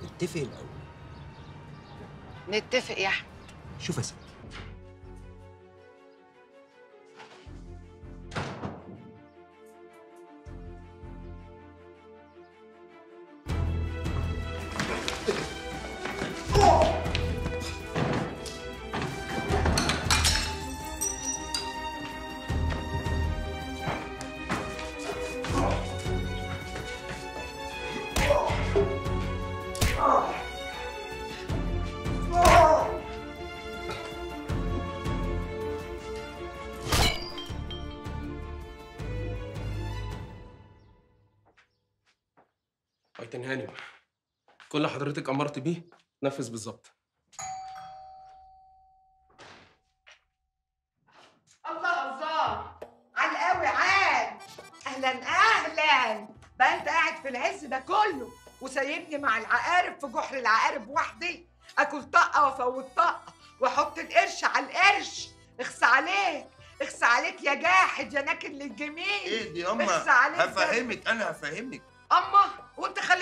S2: نتفق الأول.
S11: نتفق يا أحمد.
S2: شوف يا ستي
S21: ايتن هانم. كل حضرتك أمرت بيه؟ نفذ بالظبط.
S1: الله الله على القوي عاد. أهلا أهلا. بقى أنت قاعد في العز ده كله. وسايبني مع العقارب في جحر العقارب وحدي. أكل طقه وأفوت طقه وأحط القرش على القرش. اخس عليك. اخس عليك يا جاحد يا ناكل للجميل.
S6: إيه دي ياما
S1: عليك
S6: هفهمك أنا هفهمك.
S1: أما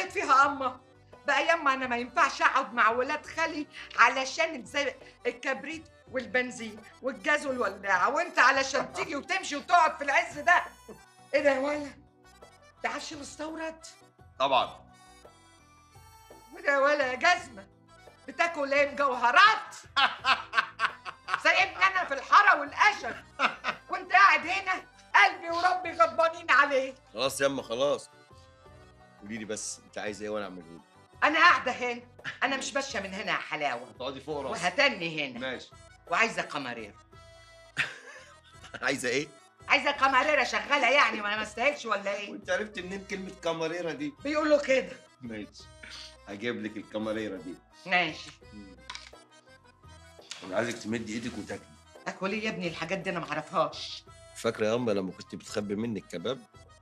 S1: خليت فيها اما بقى ياما أنا ما ينفعش أقعد مع ولاد خالي علشان الكبريت والبنزين والجاز والولاعه وأنت علشان تيجي وتمشي وتقعد في العز ده. إيه ده يا ولا ده عفش مستورد.
S6: طبعا.
S1: وده يا ولا يا جزمه بتاكل إيه؟ مجوهرات. سايبني أنا في الحارة والقشر. وانت قاعد هنا قلبي وربي غضبانين عليه.
S6: خلاص ياما خلاص. قولي لي بس انت عايزة إيه وأنا اعمله لك؟
S1: أنا قاعدة هنا. أنا مش ماشية من هنا يا حلاوة.
S6: تقعدي فوق راسي
S1: وهتني هنا.
S6: ماشي.
S1: وعايزة قمرير.
S6: عايزة إيه؟
S1: عايزة قمريرة شغاله يعني وأنا ما استاهلش ولا إيه؟
S6: وانت عرفت منين كلمة كاماريرا دي؟
S1: بيقولوا كده.
S6: ماشي. هجيب لك الكاماريرا دي.
S1: ماشي.
S6: أنا عايزك تمدي إيدك وتاكلي.
S1: أكل إيه يا ابني؟ الحاجات دي أنا ما أعرفهاش.
S6: فاكرة يا اما لما كنت بتخبي منك كباب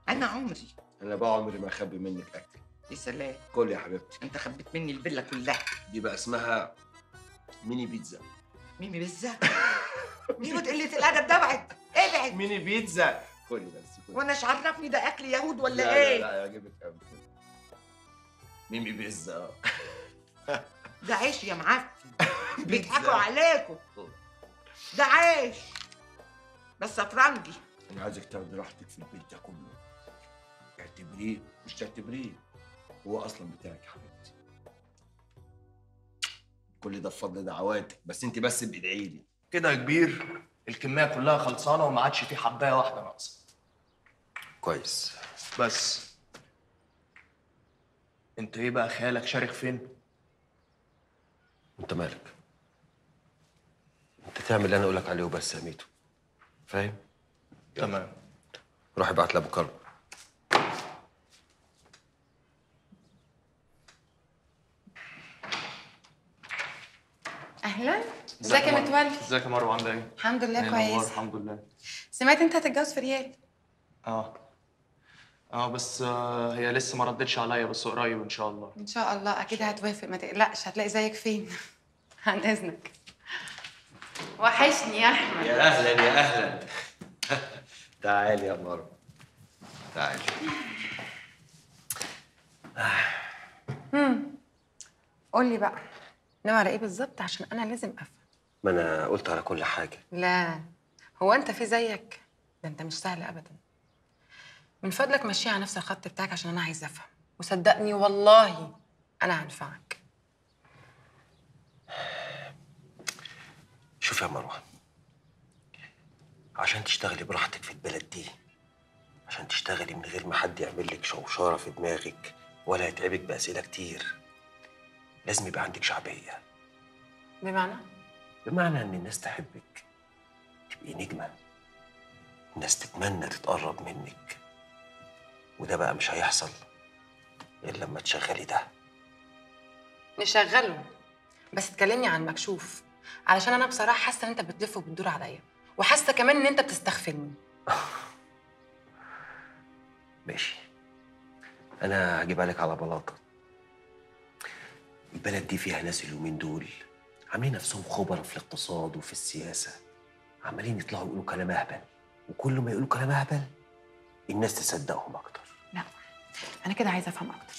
S1: أنا عمري
S6: أنا بقى عمري ما أخبي منك اكل
S1: يا سلام.
S6: كل يا حبيبتي.
S1: أنت خبيت مني الفيلا كلها.
S6: دي بقى اسمها ميني بيتزا.
S1: ميمي بزة مين قلة الأدب ده ابعد. ابعد
S6: ميني بيتزا. كلي بس كلي
S1: وأنا عرفني ده أكل يهود ولا
S6: لا
S1: إيه؟
S6: لا لا يعجبك ميمي بيتزا.
S1: ده عيش يا معفن. بيضحكوا عليكم ده عيش. بس افرنجي
S6: أنا عايزك تاخدي راحتك في البيت ده كله. اعتبريه مش تعتبريه هو أصلا بتاعك يا حبيبتي. كل ده بفضل دعواتك بس أنت بس بادعي لي.
S20: كده يا كبير الكمية كلها خلصانة وما عادش في حباية واحدة ناقصة.
S6: كويس.
S20: بس. أنت إيه بقى خيالك شارك فين؟
S2: أنت مالك؟ أنت تعمل اللي أنا أقول لك عليه وبس يا ميتو. فاهم؟
S20: تمام.
S2: روح ابعت لأبو كرم.
S11: أهلا. ازيك يا متولي؟
S20: ازيك يا مروه عامله إيه؟
S11: الحمد لله
S20: إيه؟
S11: كويس.
S20: الحمد لله.
S11: سمعت إنت هتتجوز في ريال.
S20: آه. آه بس آه هي لسه ما ردتش عليا بس قريب إن شاء الله.
S11: إن شاء الله. أكيد هتوافق. ما تقلقش هتلاقي زيك فين؟ عن إذنك. وحشني يا أحمد.
S6: يا أهلا يا أهلا. تعالي يا مروه تعالي
S11: امم قول لي بقى. ناوي على إيه بالظبط؟ عشان أنا لازم أفهم.
S2: ما أنا قلت على كل حاجة.
S11: لا. هو أنت في زيك؟ ده أنت مش سهل ابدا. من فضلك مشي على نفس الخط بتاعك عشان أنا عايزه أفهم. وصدقني والله أنا هنفعك.
S2: شوف يا مروة عشان تشتغلي براحتك في البلد دي عشان تشتغلي من غير ما حد يعمل لك شوشره في دماغك ولا يتعبك بأسئلة كتير لازم يبقى عندك شعبية.
S11: بمعنى؟
S2: بمعنى إن الناس تحبك. تبقي نجمة. الناس تتمنى تتقرب منك. وده بقى مش هيحصل الا لما تشغلي ده.
S11: نشغله. بس تكلمني عن مكشوف. علشان أنا بصراحة حاسة إن أنت بتلف وبتدور عليا. وحاسة كمان إن أنت بتستغفلني
S2: ماشي. أنا هجيبها لك على بلاطة. البلد دي فيها ناس اليومين دول عاملين نفسهم خبراء في الاقتصاد وفي السياسة. عمالين يطلعوا يقولوا كلام أهبل. وكل ما يقولوا كلام أهبل الناس تصدقهم أكتر.
S11: لا أنا كده عايزة أفهم أكتر.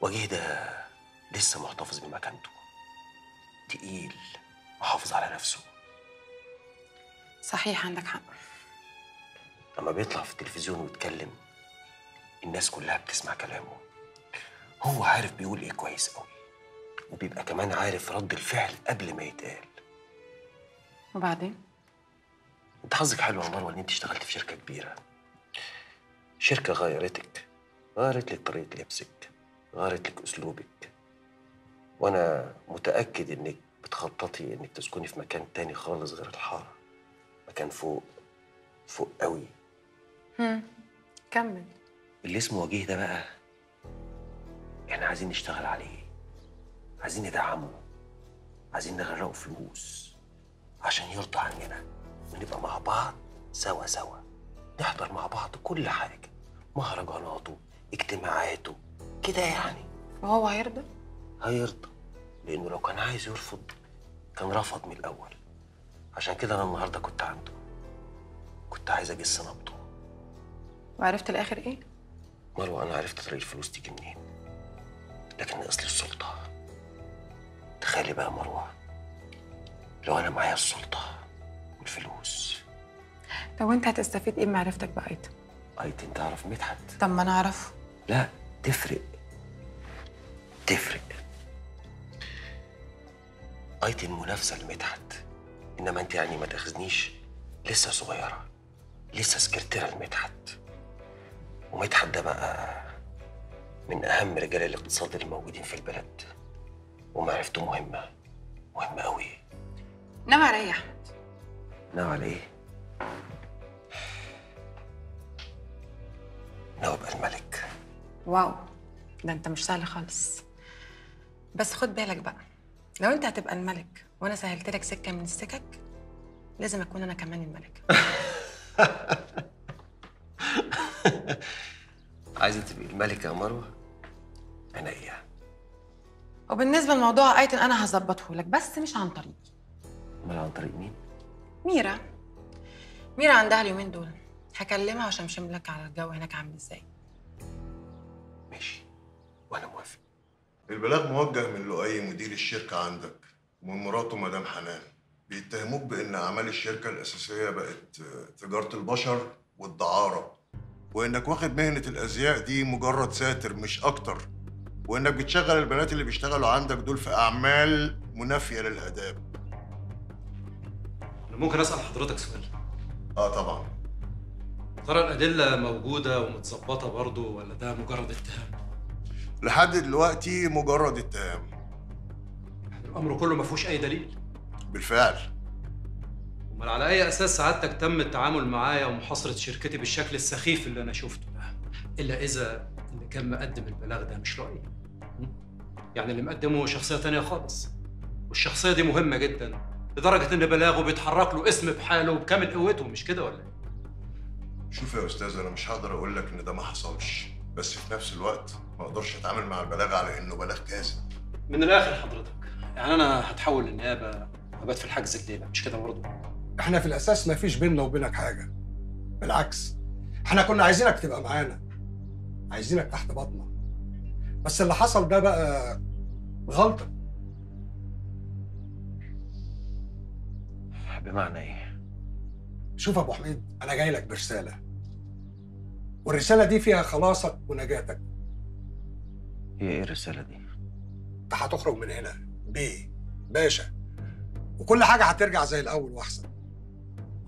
S2: وجيه ده لسه محتفظ بمكانته. تقيل محافظ على نفسه.
S11: صحيح عندك حق.
S2: لما بيطلع في التلفزيون ويتكلم الناس كلها بتسمع كلامه. هو عارف بيقول إيه كويس قوي وبيبقى كمان عارف رد الفعل قبل ما يتقال.
S11: وبعدين؟
S2: أنت حظك حلو يا مروة إن أنت اشتغلت في شركة كبيرة. شركة غيرتك غيرت لك طريقة لبسك غيرت لك أسلوبك. وأنا متأكد إنك بتخططي إنك تسكني في مكان تاني خالص غير الحارة. مكان فوق فوق قوي
S11: هم. كمل.
S2: اللي اسمه وجيه ده بقى إحنا عايزين نشتغل عليه. عايزين ندعمه. عايزين نغرقه فلوس. عشان يرضى عننا. ونبقى مع بعض سوا سوا. نحضر مع بعض كل حاجة. مهرجاناته اجتماعاته. كده يعني.
S11: وهو هيرضى؟
S2: هيرضى. لأنه لو كان عايز يرفض كان رفض من الأول. عشان كده أنا النهاردة كنت عنده. كنت عايز أجس نبضه.
S11: وعرفت الآخر إيه؟
S2: مروة أنا عرفت طريق الفلوس تيجي منين. لكن لي السلطة. تخيلي بقى مروة لو أنا معايا السلطة والفلوس.
S11: طب وأنت هتستفيد إيه بمعرفتك بقيت
S2: أيتن تعرف مدحت
S11: طب ما أنا أعرفه.
S2: لا تفرق. تفرق. أيتن منافسة لمدحت إنما أنت يعني ما تاخذنيش لسه صغيرة لسه سكرتيرة لمدحت ومدحت ده بقى من أهم رجال الاقتصاد الموجودين في البلد. ومعرفته مهمة مهمة أوي.
S11: نام عليا يا أحمد؟
S2: ناوي على إيه؟ ناوي أبقى الملك.
S11: واو ده أنت مش سهل خالص. بس خد بالك بقى لو أنت هتبقى الملك وأنا سهلت لك سكة من السكك لازم أكون أنا كمان الملك.
S2: عايزة تبقي الملكة يا مروة؟ عينيا.
S11: وبالنسبة لموضوع ايتن أنا هظبطه لك بس مش عن طريقي
S2: أمال عن طريق مين؟
S11: ميرا. ميرا عندها اليومين دول. هكلمها وشمشم لك على الجو هناك عامل إزاي.
S2: وأنا موافق.
S28: البلاغ موجه من لؤي مدير الشركة عندك ومن مراته مدام حنان. بيتهموك بإن أعمال الشركة الأساسية بقت تجارة البشر والدعارة. وإنك واخد مهنة الأزياء دي مجرد ساتر مش أكتر. وإنك بتشغل البنات اللي بيشتغلوا عندك دول في أعمال منافية للآداب.
S29: أنا ممكن أسأل حضرتك سؤال؟
S28: آه طبعا.
S29: ترى الأدلة موجودة ومتظبطة برضه ولا ده مجرد اتهام؟
S28: لحد دلوقتي مجرد اتهام.
S29: الأمر كله ما فيهوش أي دليل؟
S28: بالفعل.
S29: أمال على أي أساس سعادتك تم التعامل معايا ومحاصرة شركتي بالشكل السخيف اللي أنا شفته ده؟ إلا إذا اللي كان مقدم البلاغ ده مش رأيي? يعني اللي مقدمه شخصية تانية خالص والشخصية دي مهمة جدا لدرجة إن بلاغه بيتحرك له اسم بحاله وبكامل قوته مش كده ولا إيه؟
S28: شوف يا أستاذ أنا مش هقدر أقول لك إن ده ما حصلش بس في نفس الوقت ما أقدرش أتعامل مع البلاغ على إنه بلاغ كاذب
S29: من الآخر حضرتك يعني أنا هتحول للنيابة وأبات في الحجز الليلة مش كده برضه؟
S26: إحنا في الأساس ما فيش بيننا وبينك حاجة. بالعكس إحنا كنا عايزينك تبقى معانا. عايزينك تحت بطننا بس اللي حصل ده بقى غلطة.
S2: بمعنى إيه؟
S26: شوف يا أبو حميد أنا جاي لك برسالة. والرسالة دي فيها خلاصك ونجاتك.
S2: هي إيه الرسالة دي؟
S26: أنت هتخرج من هنا بيه باشا. وكل حاجة هترجع زي الأول وأحسن.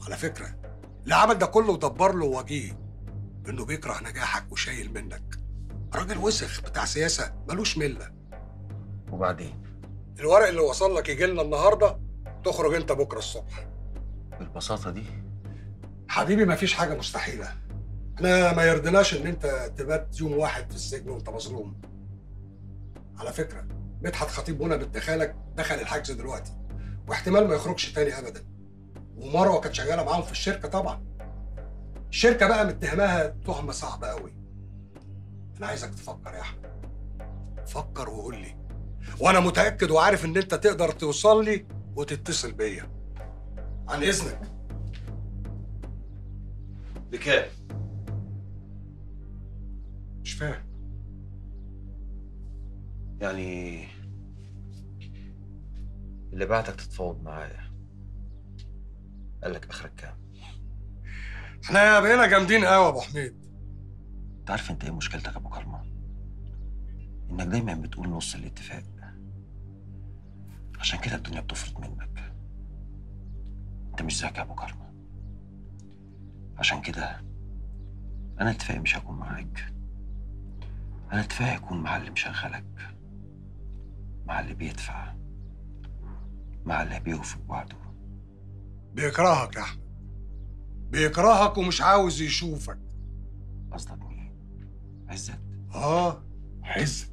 S26: على فكرة اللي عمل ده كله ودبر له وجيه إنه بيكره نجاحك وشايل منك. راجل وسخ بتاع سياسة ملوش ملة.
S2: وبعدين؟
S26: الورق اللي وصل لك يجي لنا النهارده تخرج أنت بكرة الصبح.
S2: بالبساطه دي؟
S26: حبيبي مفيش حاجة مستحيلة. إحنا ما يرضناش إن أنت تبات يوم واحد في السجن وأنت مظلوم. على فكرة مدحت خطيب هنا بنت خالك دخل الحجز دلوقتي واحتمال ما يخرجش تاني ابدا. ومروة كانت شغالة معاهم في الشركة طبعا. الشركة بقى متهماها تهمة صعبة قوي أنا عايزك تفكر يا أحمد. فكر وقول لي. وأنا متأكد وعارف إن أنت تقدر توصل لي وتتصل بيا. عن إذنك.
S2: بكام؟
S26: مش فاهم.
S2: يعني اللي بعتك تتفاوض معايا. قال لك آخرك كام؟
S26: إحنا بقينا جامدين قوي يا أبو حميد.
S2: أنت عارف أنت إيه مشكلتك يا أبو كرمة؟ إنك دايما بتقول نص الاتفاق. عشان كده الدنيا بتفرط منك. أنت مش ذكي يا أبو كرمة. عشان كده أنا اتفاقي مش هكون معاك. أنا اتفاقي هيكون مع اللي مشغلك. مع اللي بيدفع. مع اللي بيوفي بوعده
S26: بيكرهك يا أحمد. بيكرهك ومش عاوز يشوفك.
S2: قصدك مين؟ عزت؟
S26: آه. عزت.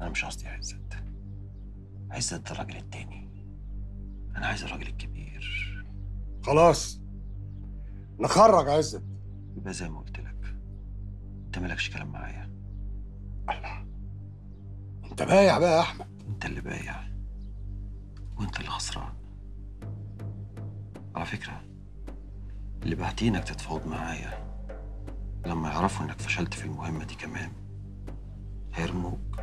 S2: أنا مش قصدي عزت. عزت الراجل التاني. أنا عايز الراجل الكبير.
S26: خلاص. نخرج عزت.
S2: يبقى زي ما قلت لك. أنت مالكش كلام معايا.
S26: أنت بايع بقى يا أحمد.
S2: أنت اللي بايع. وأنت اللي خسران. على فكرة اللي بعتينك تتفاوض معايا لما يعرفوا إنك فشلت في المهمة دي كمان هيرموك.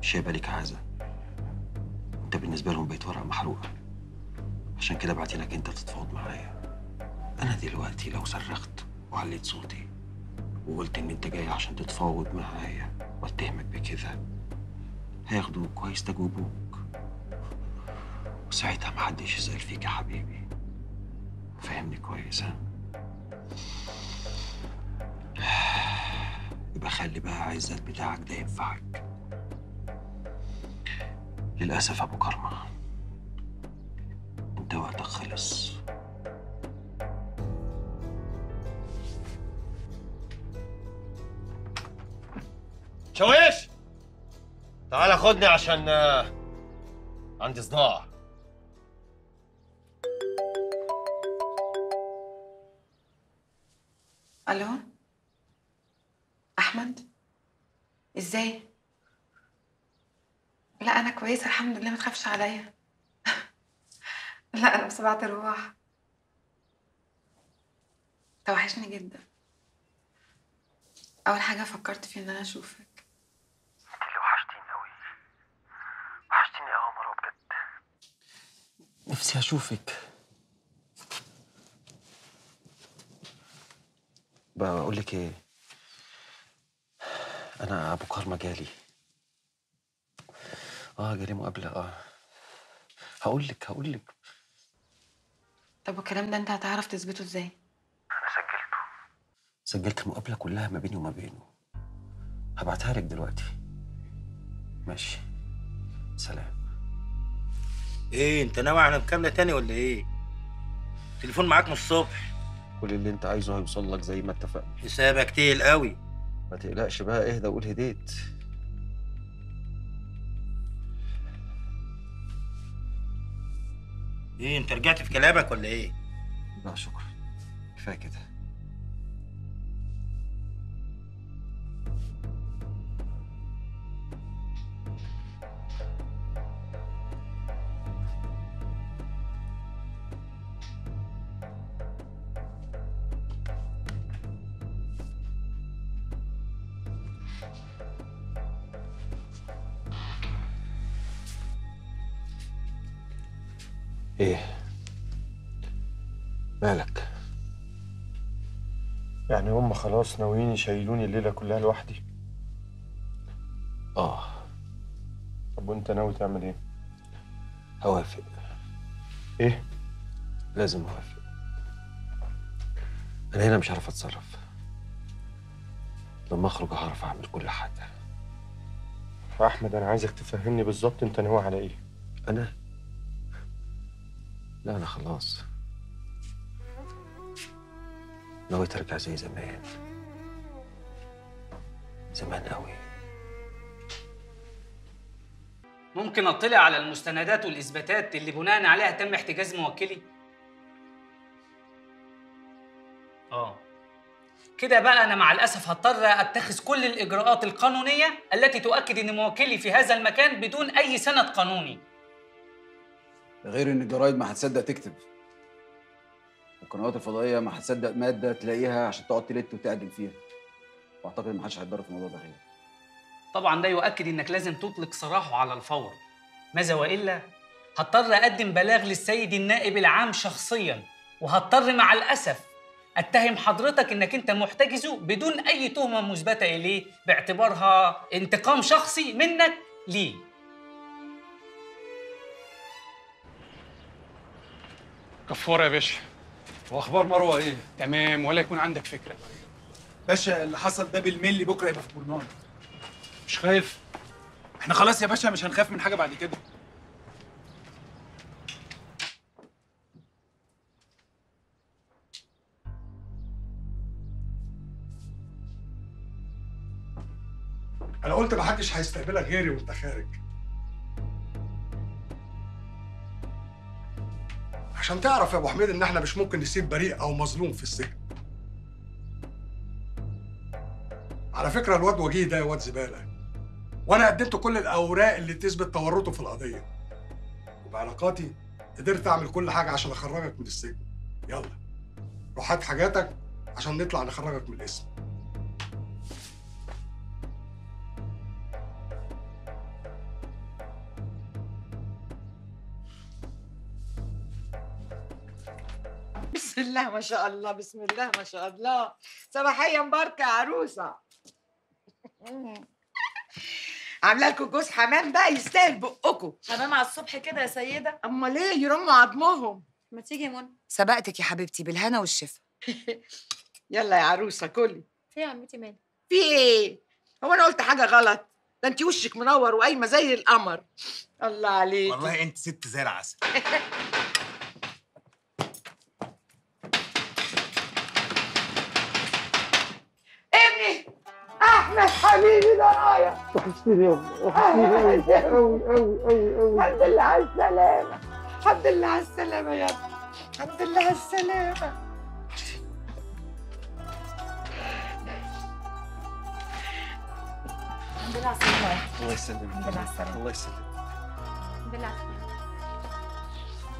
S2: مش هيبقى ليك عازة. أنت بالنسبة لهم بقيت ورقة محروقة. عشان كده بعتينك أنت تتفاوض معايا. أنا دلوقتي لو صرخت وعليت صوتي وقلت إن أنت جاي عشان تتفاوض معايا واتهمك بكده هياخدوك وهيستجوبوك. وساعتها محدش يسأل فيك يا حبيبي. فهمني كويس ها؟ يبقى خلي بقى عزت بتاعك ده ينفعك. للأسف أبو كرمة أنت وقتك خلص.
S30: شويش! تعال خدني عشان آه، عندي صداع.
S11: ألو؟ أحمد؟ إزاي؟ لا أنا كويسة الحمد لله ما تخافش عليا. لا أنا بسبعة الرواح توحشني جدا. أول حاجة فكرت في إن أنا
S2: أشوفك. اللي وحشتيني قوي وحشتيني قوي مرة بجد. نفسي أشوفك. بقول لك إيه؟ أنا ابو كرمة جالي. آه جالي مقابلة آه. هقول لك هقول لك.
S11: طب والكلام ده انت هتعرف تثبته إزاي؟
S2: أنا سجلته. سجلت المقابلة كلها ما بيني وما بينه. هبعتها لك دلوقتي. ماشي. سلام.
S31: إيه انت ناوي على مكالمة تاني ولا إيه؟ تليفون معاك من الصبح.
S2: كل اللي انت عايزه هيوصل لك زي ما اتفقنا.
S31: حسابك تقيل قوي.
S2: ما تقلقش بقى اهدى وقول هديت.
S31: إيه انت رجعت في كلامك ولا إيه؟
S2: لا شكرا. كفاية كده.
S32: خلاص ناويين يشيلوني الليلة كلها لوحدي.
S2: آه.
S32: طب وأنت ناوي تعمل إيه؟
S2: هوافق.
S32: إيه؟
S2: لازم أوافق. أنا هنا مش عارف أتصرف. لما أخرج هعرف أعمل كل حاجة.
S32: أحمد أنا عايزك تفهمني بالظبط أنت ناوي على إيه؟
S2: أنا؟ لا أنا خلاص. ناوي ترجع زي زمان. زمان قوي
S33: ممكن أطلع على المستندات والإثباتات اللي بناء عليها تم احتجاز موكلي؟ آه. كده بقى أنا مع الأسف هضطر أتخذ كل الإجراءات القانونية التي تؤكد إن موكلي في هذا المكان بدون أي سند قانوني.
S34: ده غير إن الجرايد ما هتصدق تكتب. والقنوات الفضائية ما هتصدق مادة تلاقيها عشان تقعد تلت وتعدل فيها. وأعتقد إن محدش هيتضرر في الموضوع ده غير
S33: طبعا ده يؤكد إنك لازم تطلق سراحه على الفور. ماذا وإلا؟ هضطر أقدم بلاغ للسيد النائب العام شخصيا وهضطر مع الأسف أتهم حضرتك إنك أنت محتجزه بدون أي تهمة مثبتة إليه باعتبارها انتقام شخصي منك ليه
S29: كفاره يا باشا. واخبار مروة إيه؟ تمام ولا يكون عندك فكرة.
S35: باشا اللي حصل ده بالملي بكره يبقى في برنامج
S29: مش خايف؟
S35: إحنا خلاص يا باشا مش هنخاف من حاجة بعد كده.
S26: أنا قلت محدش هيستقبلك غيري وأنت خارج. عشان تعرف يا أبو حميد إن إحنا مش ممكن نسيب بريء أو مظلوم في السجن. على فكرة الواد وجيه ده واد زبالة. وأنا قدمت كل الأوراق اللي تثبت تورطه في القضية. وبعلاقاتي قدرت أعمل كل حاجة عشان أخرجك من السجن. يلا روح هات حاجاتك عشان نطلع نخرجك من الاسم
S1: بسم الله ما شاء الله بسم الله ما شاء الله. صباحية مباركة يا عروسة. عاملة لكم جوز حمام بقى يستاهل بقكم.
S12: حمام على الصبح كده يا سيدة.
S1: أمال إيه؟ يرموا عظمهم.
S12: ما تيجي يا منى؟
S10: سبقتك يا حبيبتي بالهنا والشفا.
S1: يلا يا عروسة كلي.
S12: في يا عمتي مالك؟
S1: في إيه؟ هو أنا قلت حاجة غلط؟ ده انت وشك منور وقايمة زي القمر. الله عليك
S17: والله انت ست زي العسل
S1: ابني احمد حبيبي ده رايح.
S35: وحشتني يا أمي وحشتني قوي قوي قوي قوي
S1: الحمد لله على السلامه الحمد لله على السلامة. يا ابني الحمد لله على السلامة
S12: الحمد لله على السلامة.
S2: الله يسلمك.
S12: الحمد لله على السلامة
S2: الله يسلمك.
S12: الحمد لله على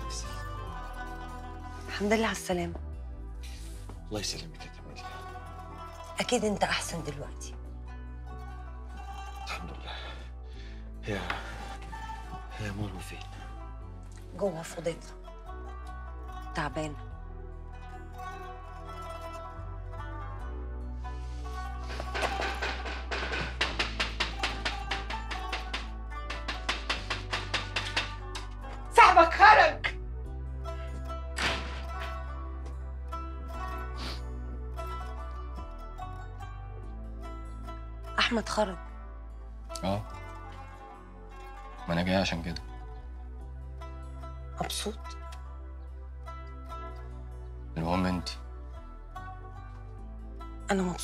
S12: السلامة.
S4: الحمد لله على السلامة
S2: الله يسلمك يا كمال
S4: أكيد أنت أحسن دلوقتي.
S2: هي هي ماما فين؟
S4: جوه في أوضتها تعبانة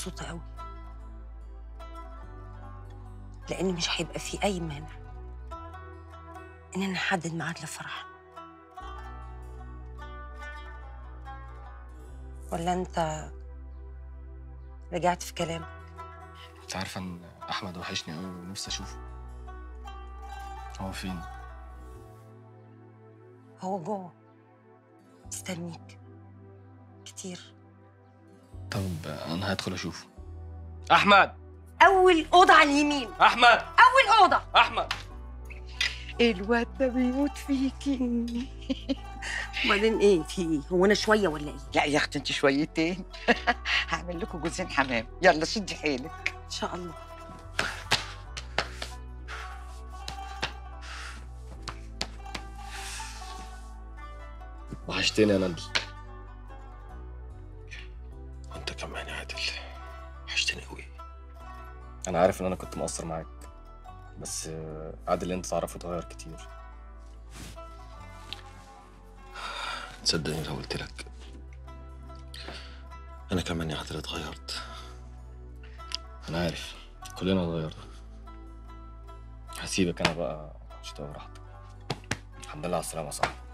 S4: مبسوطة قوي لأن مش هيبقى في أي مانع إننا نحدد ميعاد لفرح ولا أنت رجعت في كلامك؟
S19: أنت عارفة إن أحمد وحشني قوي ونفسي أشوفه. هو فين؟
S4: هو جوه. مستنيك كتير.
S19: طب أنا هدخل أشوفه.
S4: أحمد! أول أوضة على اليمين.
S19: أحمد!
S4: أول أوضة.
S19: أحمد!
S14: الواد ده بيموت فيكي.
S4: وبعدين إيه في إيه هو أنا شوية ولا إيه؟
S14: لا يا أختي انت شويتين. هعمل لكم جوزين حمام. يلا شدي حيلك.
S4: إن شاء الله.
S19: وحشتني يا ندل أنا عارف إن أنا كنت مقصر معاك بس عادل اللي أنت تعرفه اتغير كتير.
S2: تصدقني لو قلت لك أنا كمان يا عادل اتغيرت.
S19: أنا عارف كلنا اتغيرنا. هسيبك أنا بقى عشان تبقى براحتك. الحمد لله على السلامة يا صاحبي.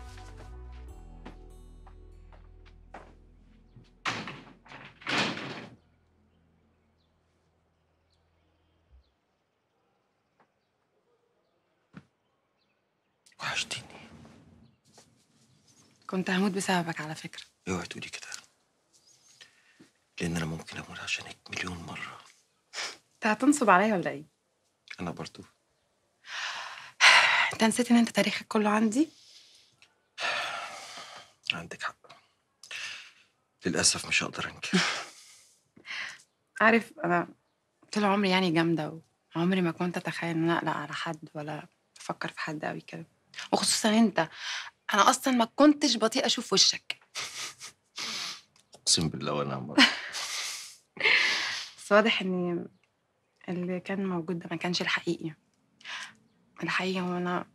S11: كنت هموت بسببك على فكرة.
S2: اوعي تقولي كده. لأن أنا ممكن أموت عشانك مليون مرة.
S11: انت هتنصب عليا ولا إيه؟
S2: أنا برضو.
S11: انت نسيت إن أنت تاريخك كله عندي؟
S2: عندك حق. للأسف مش هقدر أنكر.
S11: عارف أنا طول عمري يعني جامدة وعمري ما كنت أتخيل إن أنا أقلق على حد ولا أفكر في حد قوي كده. وخصوصا أنت. أنا أصلا ما كنتش بطيئة أشوف وشك.
S2: أقسم بالله وأنا مرة.
S11: بس واضح إن اللي كان موجود ده ما كانش الحقيقي. الحقيقي هو أنا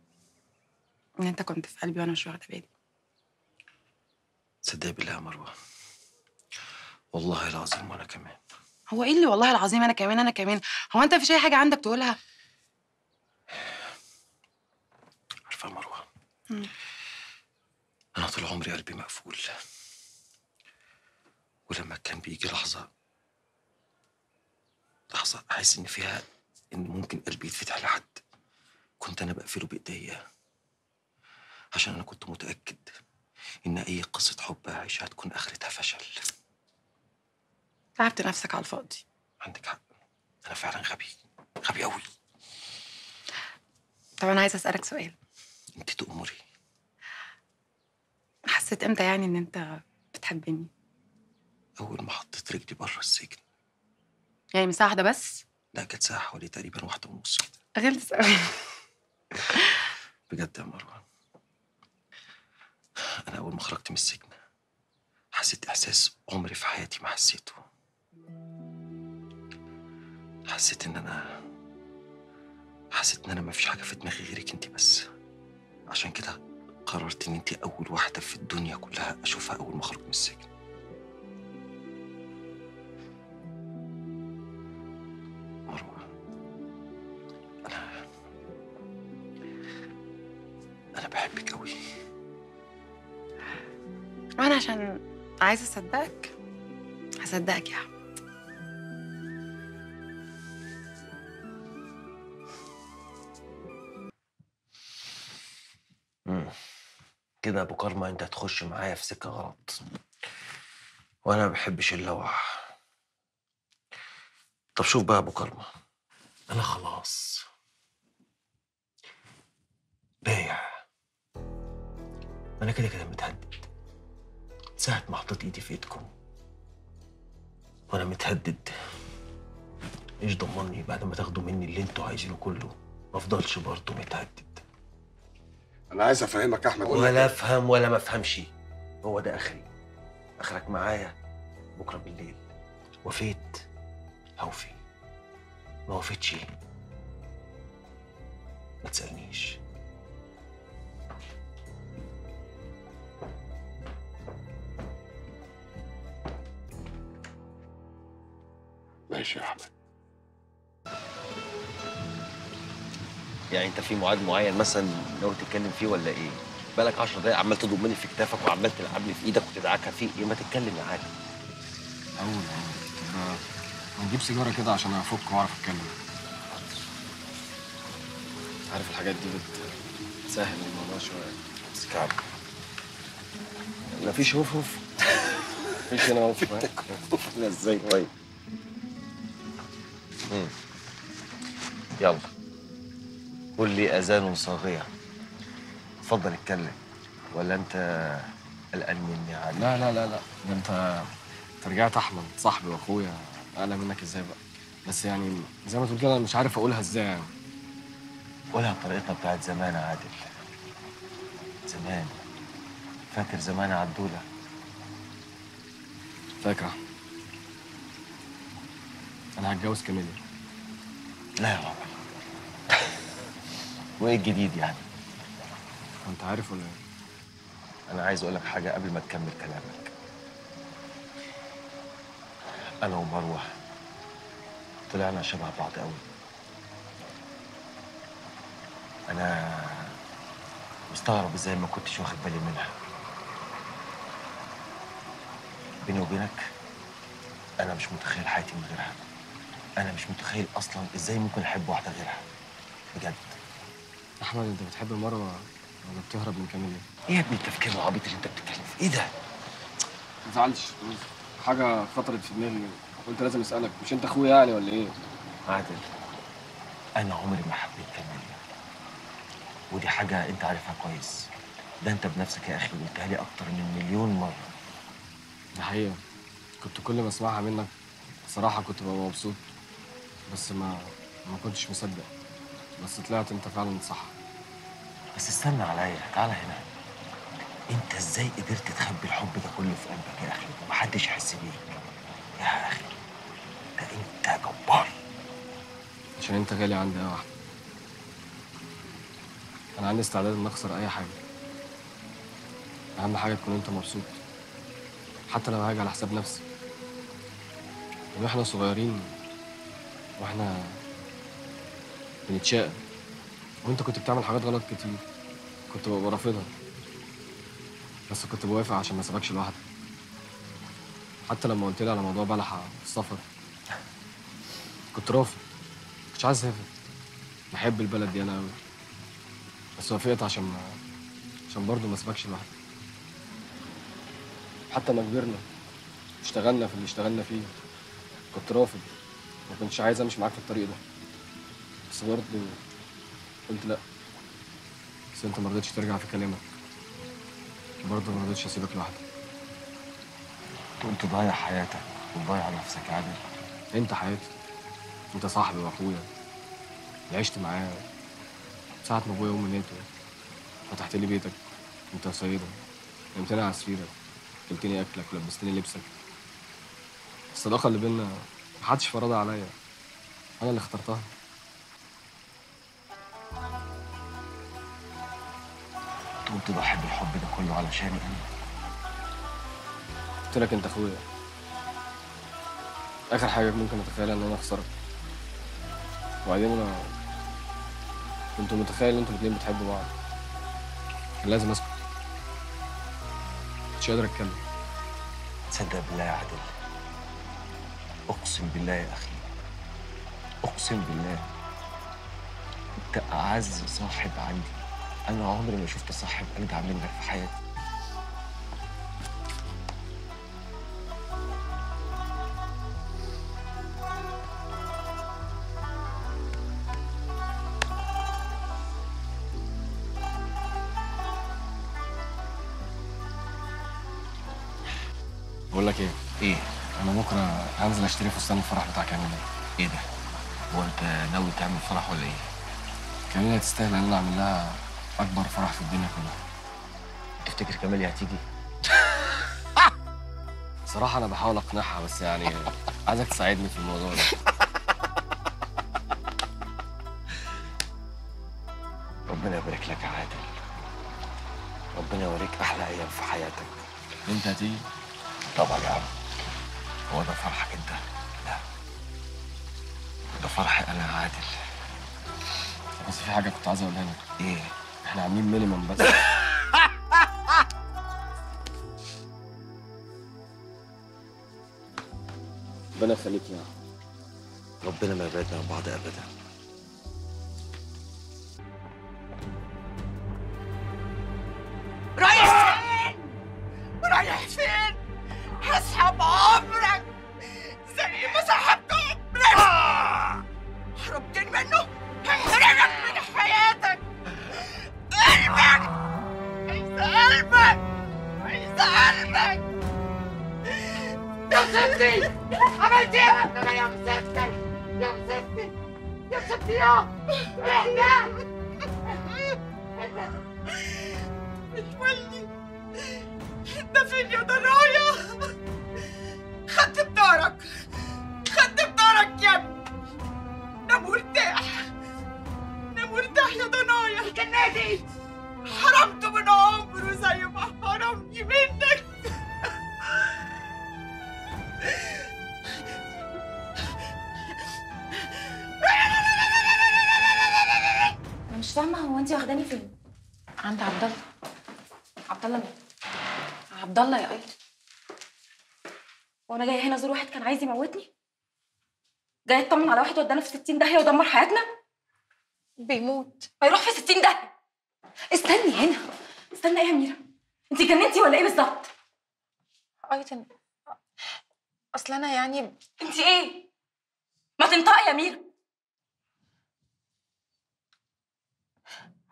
S11: إن أنت كنت في قلبي وأنا مش واخدة بالي.
S2: تصدقي بالله يا مروة. والله العظيم وأنا كمان.
S11: هو إيه اللي والله العظيم أنا كمان أنا كمان؟ هو أنت مفيش أي حاجة عندك تقولها؟
S2: عارفة يا
S11: مروة.
S2: أنا طول عمري قلبي مقفول. ولما كان بيجي لحظة لحظة أحس إن فيها إن ممكن قلبي يتفتح لحد. كنت أنا بقفله بإيديا. عشان أنا كنت متأكد إن أي قصة حب هعيشها هتكون آخرتها فشل.
S11: تعبت نفسك على الفاضي.
S2: عندك حق. أنا فعلا غبي. غبي قوي
S11: طب أنا عايزة أسألك سؤال.
S2: أنت تأمري
S11: حسيت إمتى يعني ان انت بتحبني؟
S2: أول ما حطيت رجلي بره السجن.
S11: يعني من ساعه واحدة بس؟
S2: لا كانت ساعه حوالي تقريبا واحدة ونص كده.
S11: غلس قوي
S2: بجد يا مروة. أنا أول ما خرجت من السجن حسيت إحساس عمري في حياتي ما حسيته. حسيت إن أنا حسيت إن أنا ما فيش حاجة في دماغي غيرك انت بس. عشان كده قررت إن انت أول واحدة في الدنيا كلها أشوفها أول ما اخرج من السجن. مروة أنا أنا بحبك قوي
S11: وأنا عشان عايزة أصدقك هصدقك يا احمد
S2: كده يا ابو كرمه انت هتخش معايا في سكة غلط. وأنا ما بحبش اللوح. طب شوف بقى يا أبو كرمة. أنا خلاص. بايع. أنا كده كده متهدد. ساعة ما حطيت إيدي في إيدكم. وأنا متهدد. إيش ضمني بعد ما تاخدوا مني اللي أنتوا عايزينه كله؟ ما أفضلش برضه متهدد.
S26: أنا عايز أفهمك يا أحمد.
S2: ولا أفهم ولا ما أفهمش. هو ده آخري. آخرك معايا بكرة بالليل. وفيت هوفي ما وفيتش. ما تسألنيش.
S26: ماشي يا أحمد.
S2: يعني انت في ميعاد معين مثلا ناوي تتكلم فيه ولا إيه؟ بالك 10 دقايق عمال تضمني في كتافك وعمال تلعبني في إيدك وتدعكها في إيه؟ ما تتكلم يا عادل
S36: أقول أقول طب نجيب سيجارة كده عشان أفك وأعرف أتكلم.
S19: عارف الحاجات دي بتسهل الموضوع شوية.
S2: بس كعب. مفيش هوف هوف
S19: مفيش هنا هوف
S2: هوف إزاي؟ طيب. يلا. قول لي أذان صاغية. اتفضل اتكلم. ولا أنت قلقان مني عادي؟
S19: لا لا لا لا. ده أنت أنت رجعت أحمد صاحبي وأخويا. اقلق منك إزاي بقى؟ بس يعني زي ما تقول كده أنا مش عارف أقولها إزاي يعني.
S2: قولها بطريقتنا بتاعت زمان يا عادل. زمان. فاكر زمان يا عدولة؟
S19: فاكرة. أنا هتجوز كاميليا.
S2: لا يا بابا وإيه الجديد يعني؟
S19: انت عارف ولا إيه؟
S2: أنا عايز أقول لك حاجة قبل ما تكمل كلامك. أنا ومروة طلعنا شبه بعض قوي أنا مستغرب إزاي ما كنتش واخد بالي منها. بيني وبينك أنا مش متخيل حياتي من غيرها. أنا مش متخيل أصلا إزاي ممكن أحب واحدة غيرها. بجد.
S19: أحمد أنت بتحب مروه ولا بتهرب من كاميليا؟
S2: إيه يا ابني التفكير العبيط اللي أنت بتتكلم فيه؟ إيه ده؟
S19: ما تزعلش حاجة خطرت في دماغي. قلت لازم أسألك مش أنت أخويا يعني ولا إيه؟
S2: عادل أنا عمري ما حبيت كاميليا. ودي حاجة أنت عارفها كويس. ده أنت بنفسك يا أخي قلتها لي أكتر من مليون مرة.
S19: ده حقيقة. كنت كل ما أسمعها منك صراحة كنت ببقى مبسوط. بس ما ما كنتش مصدق. بس طلعت انت فعلا صح.
S2: بس استنى عليا تعالى هنا. انت إزاي قدرت تخبي الحب ده كله في قلبك يا أخي؟ ومحدش يحس بيك. يا أخي ده انت جبار.
S19: عشان انت غالي عندي يا احمد أنا عندي استعداد ان أخسر أي حاجة. أهم حاجة تكون انت مبسوط. حتى لو هاجي على حساب نفسي. وإحنا صغيرين وإحنا بنتشاقى وانت كنت بتعمل حاجات غلط كتير. كنت ببقى رافضها. بس كنت بوافق عشان ما اسيبكش لوحدك حتى لما قلت لي على موضوع بلحة السفر. كنت رافض. كنتش عايز اسافر. بحب البلد دي أنا قوي بس وافقت عشان ما عشان برضه ما اسيبكش لوحدك حتى ما كبرنا اشتغلنا في اللي اشتغلنا فيه. كنت رافض. ما كنتش عايز امشي معاك في الطريق ده. بس برضه قلت لا. بس انت ما رضيتش ترجع في كلامك. برضه ما رضيتش اسيبك لوحدك.
S2: كنت ضايع حياتك وضايع نفسك يا عادل.
S19: انت حياتي. انت صاحبي واخويا. اللي عشت معاه. ساعة ما أبويا وأمي ماتوا فتحت لي بيتك. انت وسيدة نمتني على سريرك. قلتني أكلك. ولبستني لبسك. الصداقة اللي بينا محدش فرضها عليا. أنا اللي اخترتها.
S2: تقوم تضحي بالحب ده كله علشاني أنا؟
S19: قلت لك أنت أخويا. آخر حاجة ممكن أتخيلها إن أنا أخسرك. وبعدين أنا كنت متخيل إن أنتوا الاتنين بتحبوا بعض. كان لازم أسكت. مش قادر أتكلم.
S2: تصدق بالله يا عادل. أقسم بالله يا أخي. أقسم بالله. أنت أعز صاحب عندي. أنا عمري ما شفت صاحب اجدع منك في حياتي.
S19: بقول لك إيه؟
S2: إيه؟
S19: أنا بكره هنزل أشتري فستان الفرح بتاع كاميليا
S2: إيه ده؟ هو أنت ناوي تعمل فرح ولا إيه؟
S19: كاميليا تستاهل أن أنا أعمل لها أكبر فرح في الدنيا كلها.
S2: تفتكر كاميليا هتيجي؟
S19: صراحة أنا بحاول أقنعها بس يعني عايزك تساعدني في الموضوع ده.
S2: ربنا يبارك لك يا عادل. ربنا يوريك أحلى أيام في حياتك.
S19: أنت هتيجي؟
S2: طبعا يا عم. هو ده فرحك أنت؟ لا. ده فرحي أنا عادل.
S19: بس في حاجة كنت عايز أقولها لك.
S2: إيه؟
S19: إحنا عاملين مينيمم بس. ربنا يخليك يا
S2: ربنا ما يبعدنا عن بعض ابدا.
S37: 60 داهية ودمر حياتنا؟ بيموت. هيروح في 60 داهية. استني هنا. استنى إيه يا ميرا انت جننتي ولا إيه بالظبط؟ ايتن أصل أنا يعني انت إيه؟ ما تنطقي يا ميرا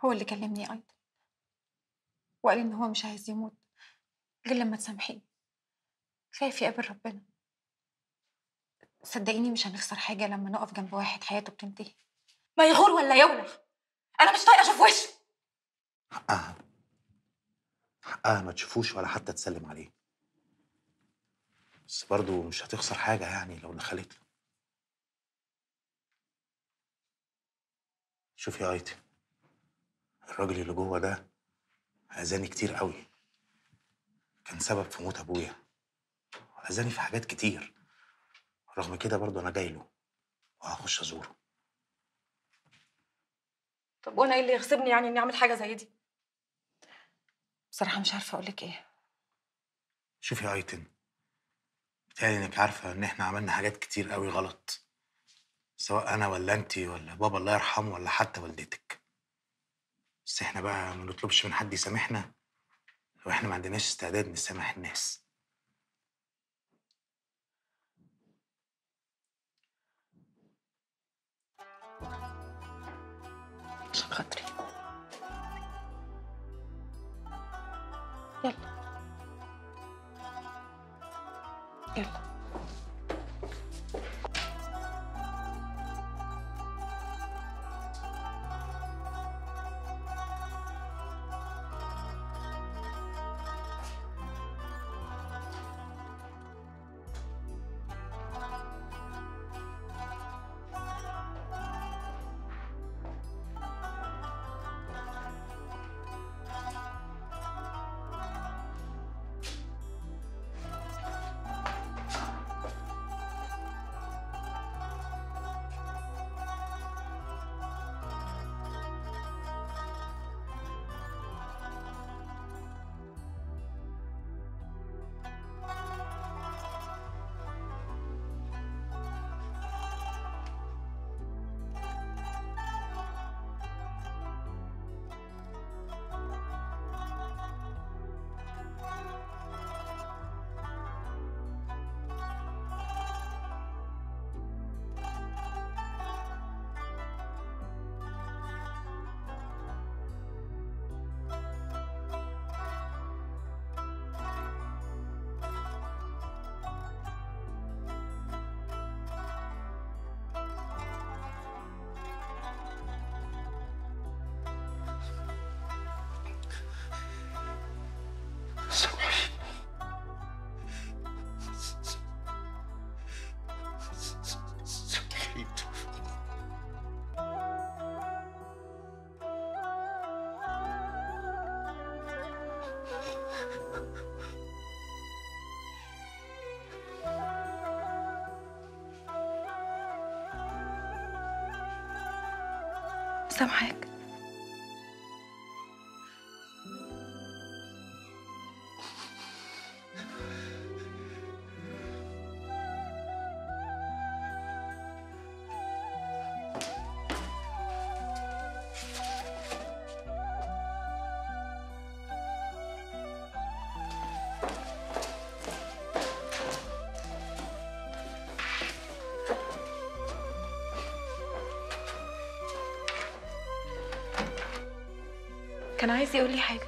S38: هو اللي كلمني أيضا. وقال إن هو مش عايز يموت غير لما تسامحيه. خايف يقابل ربنا. صدقيني مش هنخسر حاجة لما نقف جنب واحد حياته بتنتهي.
S37: ما يغور ولا يولع أنا مش طايقة أشوف وشه.
S39: حقها. حقها ما تشوفوش ولا حتى تسلم عليه. بس برضه مش هتخسر حاجة يعني لو دخلت له. شوف يا آيتي الراجل اللي جوه ده أذاني كتير قوي. كان سبب في موت أبويا. وأذاني في حاجات كتير. رغم كده برضه أنا جاي له. وهخش أزوره.
S37: طب وأنا إيه اللي يغصبني يعني إني أعمل حاجة زي دي؟
S38: بصراحة مش عارفة أقولك إيه.
S39: شوفي يا أيتن بتهيألي إنك عارفة إن إحنا عملنا حاجات كتير قوي غلط. سواء أنا ولا انتي ولا بابا الله يرحمه ولا حتى والدتك. بس إحنا بقى ما نطلبش من حد يسامحنا لو إحنا ما عندناش استعداد نسامح الناس.
S38: عشان خاطري. يلا. يلا. سامحاك كان عايز يقول لي حاجة.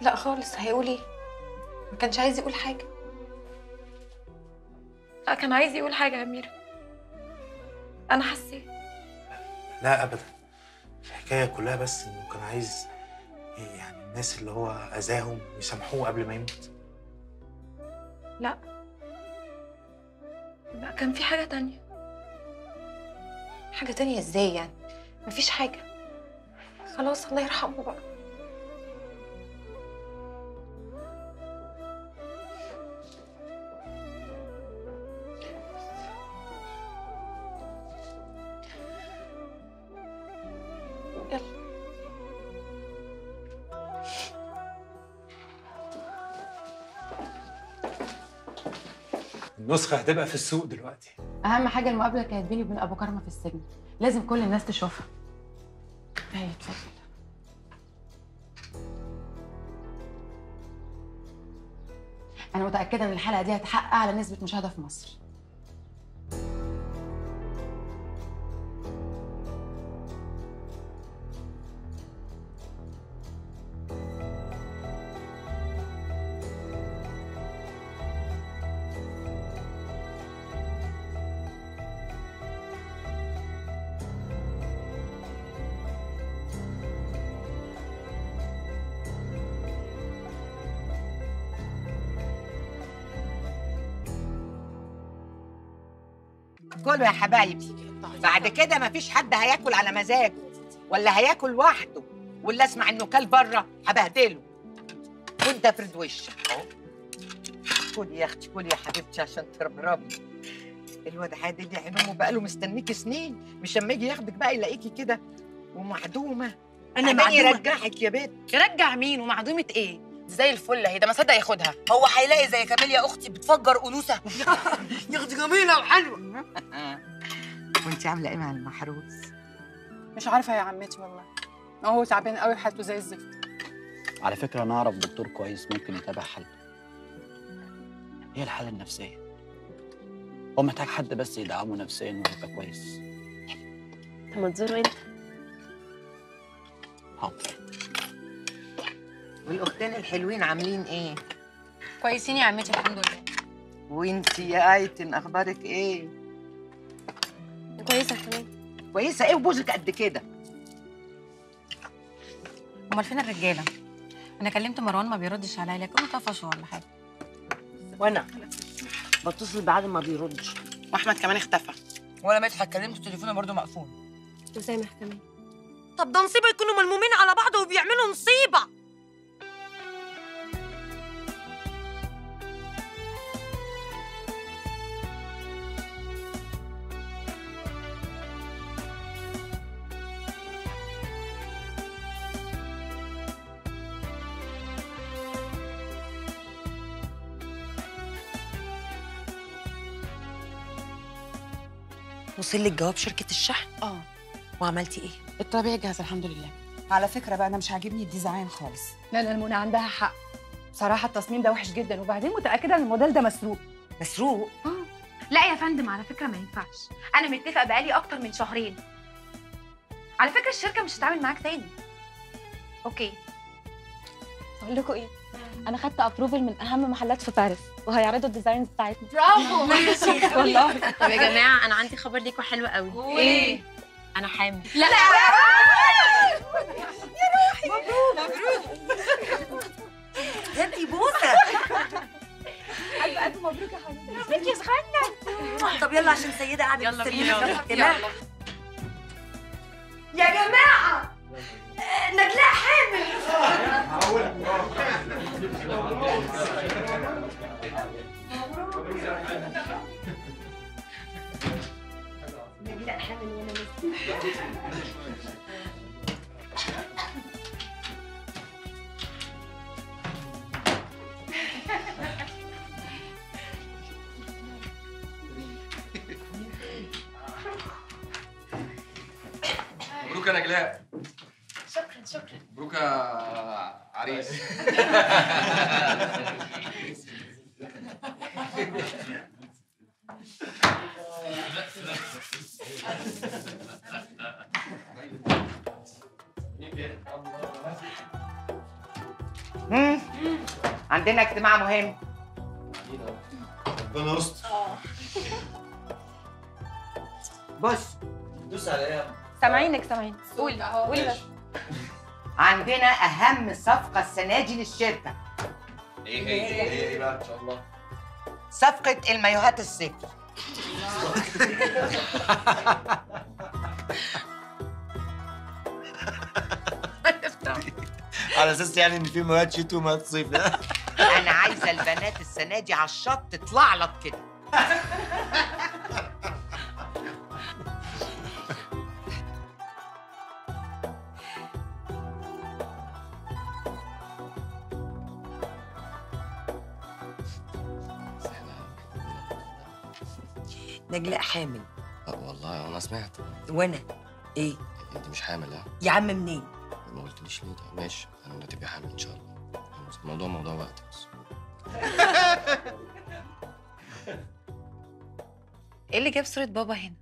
S38: لا خالص هيقول إيه؟ ما كانش عايز يقول حاجة.
S40: لا كان عايز يقول حاجة يا أميرة. أنا حسيت.
S39: لا ابدا. الحكاية كلها بس إنه كان عايز يعني الناس اللي هو أذاهم يسامحوه قبل ما يموت.
S40: لا. لا كان في حاجة تانية.
S41: حاجة تانية إزاي يعني؟ مفيش حاجة.
S40: خلاص الله يرحمه. بقى
S29: النسخة هتبقى في السوق دلوقتي.
S11: أهم حاجة المقابلة كانت بيني وبين أبو كرمة في السجن. لازم كل الناس تشوفها. متاكده ان الحلقة دي هتحقق أعلى نسبة مشاهدة في مصر.
S1: يا حبايبي بعد كده مفيش حد هياكل على مزاجه ولا هياكل وحده واللي اسمع انه كل بره هبهدله. وانت افرد وشك. اهو كلي يا أختي كلي يا حبيبتي عشان تربربي الواد عادل يا عين امه بقاله مستنيكي سنين مش اما يجي ياخدك بقى يلاقيكي كده ومعدومة.
S4: أنا
S1: بعدين
S4: معدومة؟
S1: يرجعك يا بنت.
S4: يرجع مين؟ ومعدومة إيه؟ زي الفل اهي ده ما صدق ياخدها. هو هيلاقي زي كمال يا أختي بتفجر أنوثة.
S1: يا أختي جميلة وحلوة. وانت عاملة إيه مع المحروس؟
S11: مش عارفة يا عمتي والله. هو تعبان قوي حالته زي الزفت.
S42: على فكرة أنا أعرف دكتور كويس ممكن يتابع حالته. هي الحالة النفسية. هو محتاج حد بس يدعمه نفسيا ويبقى كويس.
S40: طب ما تزوره انت
S42: حاضر.
S1: والأختين الحلوين عاملين إيه؟
S41: كويسين يا عمتي الحمد لله.
S1: وإنتي يا آيتن أخبارك إيه؟
S40: كويسة كمان
S1: كويسة؟ إيه وبوزك قد كده؟
S10: أمال فين الرجالة؟ أنا كلمت مروان ما بيردش عليا. لكنه طفشوا ولا حاجة.
S4: وأنا بتصل بعد ما بيردش.
S11: وأحمد كمان اختفى.
S4: ولا مدحت كلمته تليفونه برضه مقفول.
S40: وسامح كمان.
S4: طب ده نصيبه يكونوا ملمومين على بعض وبيعملوا نصيبه وصل لك جواب شركة الشحن؟
S11: آه.
S4: وعملتي إيه؟
S11: الطلبية جاهزة الحمد لله.
S10: على فكرة بقى أنا مش عاجبني ال design خالص.
S13: لا لا منى عندها حق. بصراحة التصميم ده وحش جدا. وبعدين متأكدة إن الموديل ده مسروق.
S4: مسروق؟
S13: آه. لا يا فندم على فكرة ما ينفعش. أنا متفقة بقالي أكتر من شهرين. على فكرة الشركة مش هتتعامل معاك تاني. okay.
S40: أقول لكم إيه؟ أنا خدت approval من أهم محلات في باريس وهيعرضوا الديزاينز بتاعتنا.
S13: برافو. ماشي.
S40: والله.
S12: طب يا جماعة أنا عندي خبر ليكوا حلو قوي.
S13: إيه؟
S12: أنا حامل.
S13: لا. لا.
S4: يا روحي. مبروك. مبروك. هاتي بوسة.
S13: ألف ألف مبروك يا حبيبتي. بنتي سخنة
S4: طب يلا عشان سيدة قاعدة
S13: يلا بينا. يلا. يا جماعة. نجلاء حامل. نجلاء حامل وأنا
S19: مبروك يا نجلاء.
S13: شكرا.
S19: مبروك يا عريس.
S1: مم. عندنا اجتماع مهم.
S6: ربنا يستر.
S1: بص.
S6: دوس على إيه
S13: سامعينك سامعين. قولي بس.
S1: عندنا أهم صفقة السنة دي للشركة.
S6: إيه هي إيه هي إيه بقى إن شاء الله.
S1: صفقة المايوهات الصيف.
S6: على أساس يعني إن في مواد شتوء ومواد صيف؟
S1: أنا عايزة البنات السنة دي على الشط تطلع لك كده. نجلاء حامل.
S19: لا والله أنا سمعت.
S1: وأنا؟ إيه؟
S19: أنت مش حامل ها
S1: يا عم منين؟
S19: ما قلتليش ليه. طيب ماشي. أنا هتبقى حامل إن شاء الله. الموضوع موضوع وقت بس.
S13: إيه اللي جاب صورة بابا هنا؟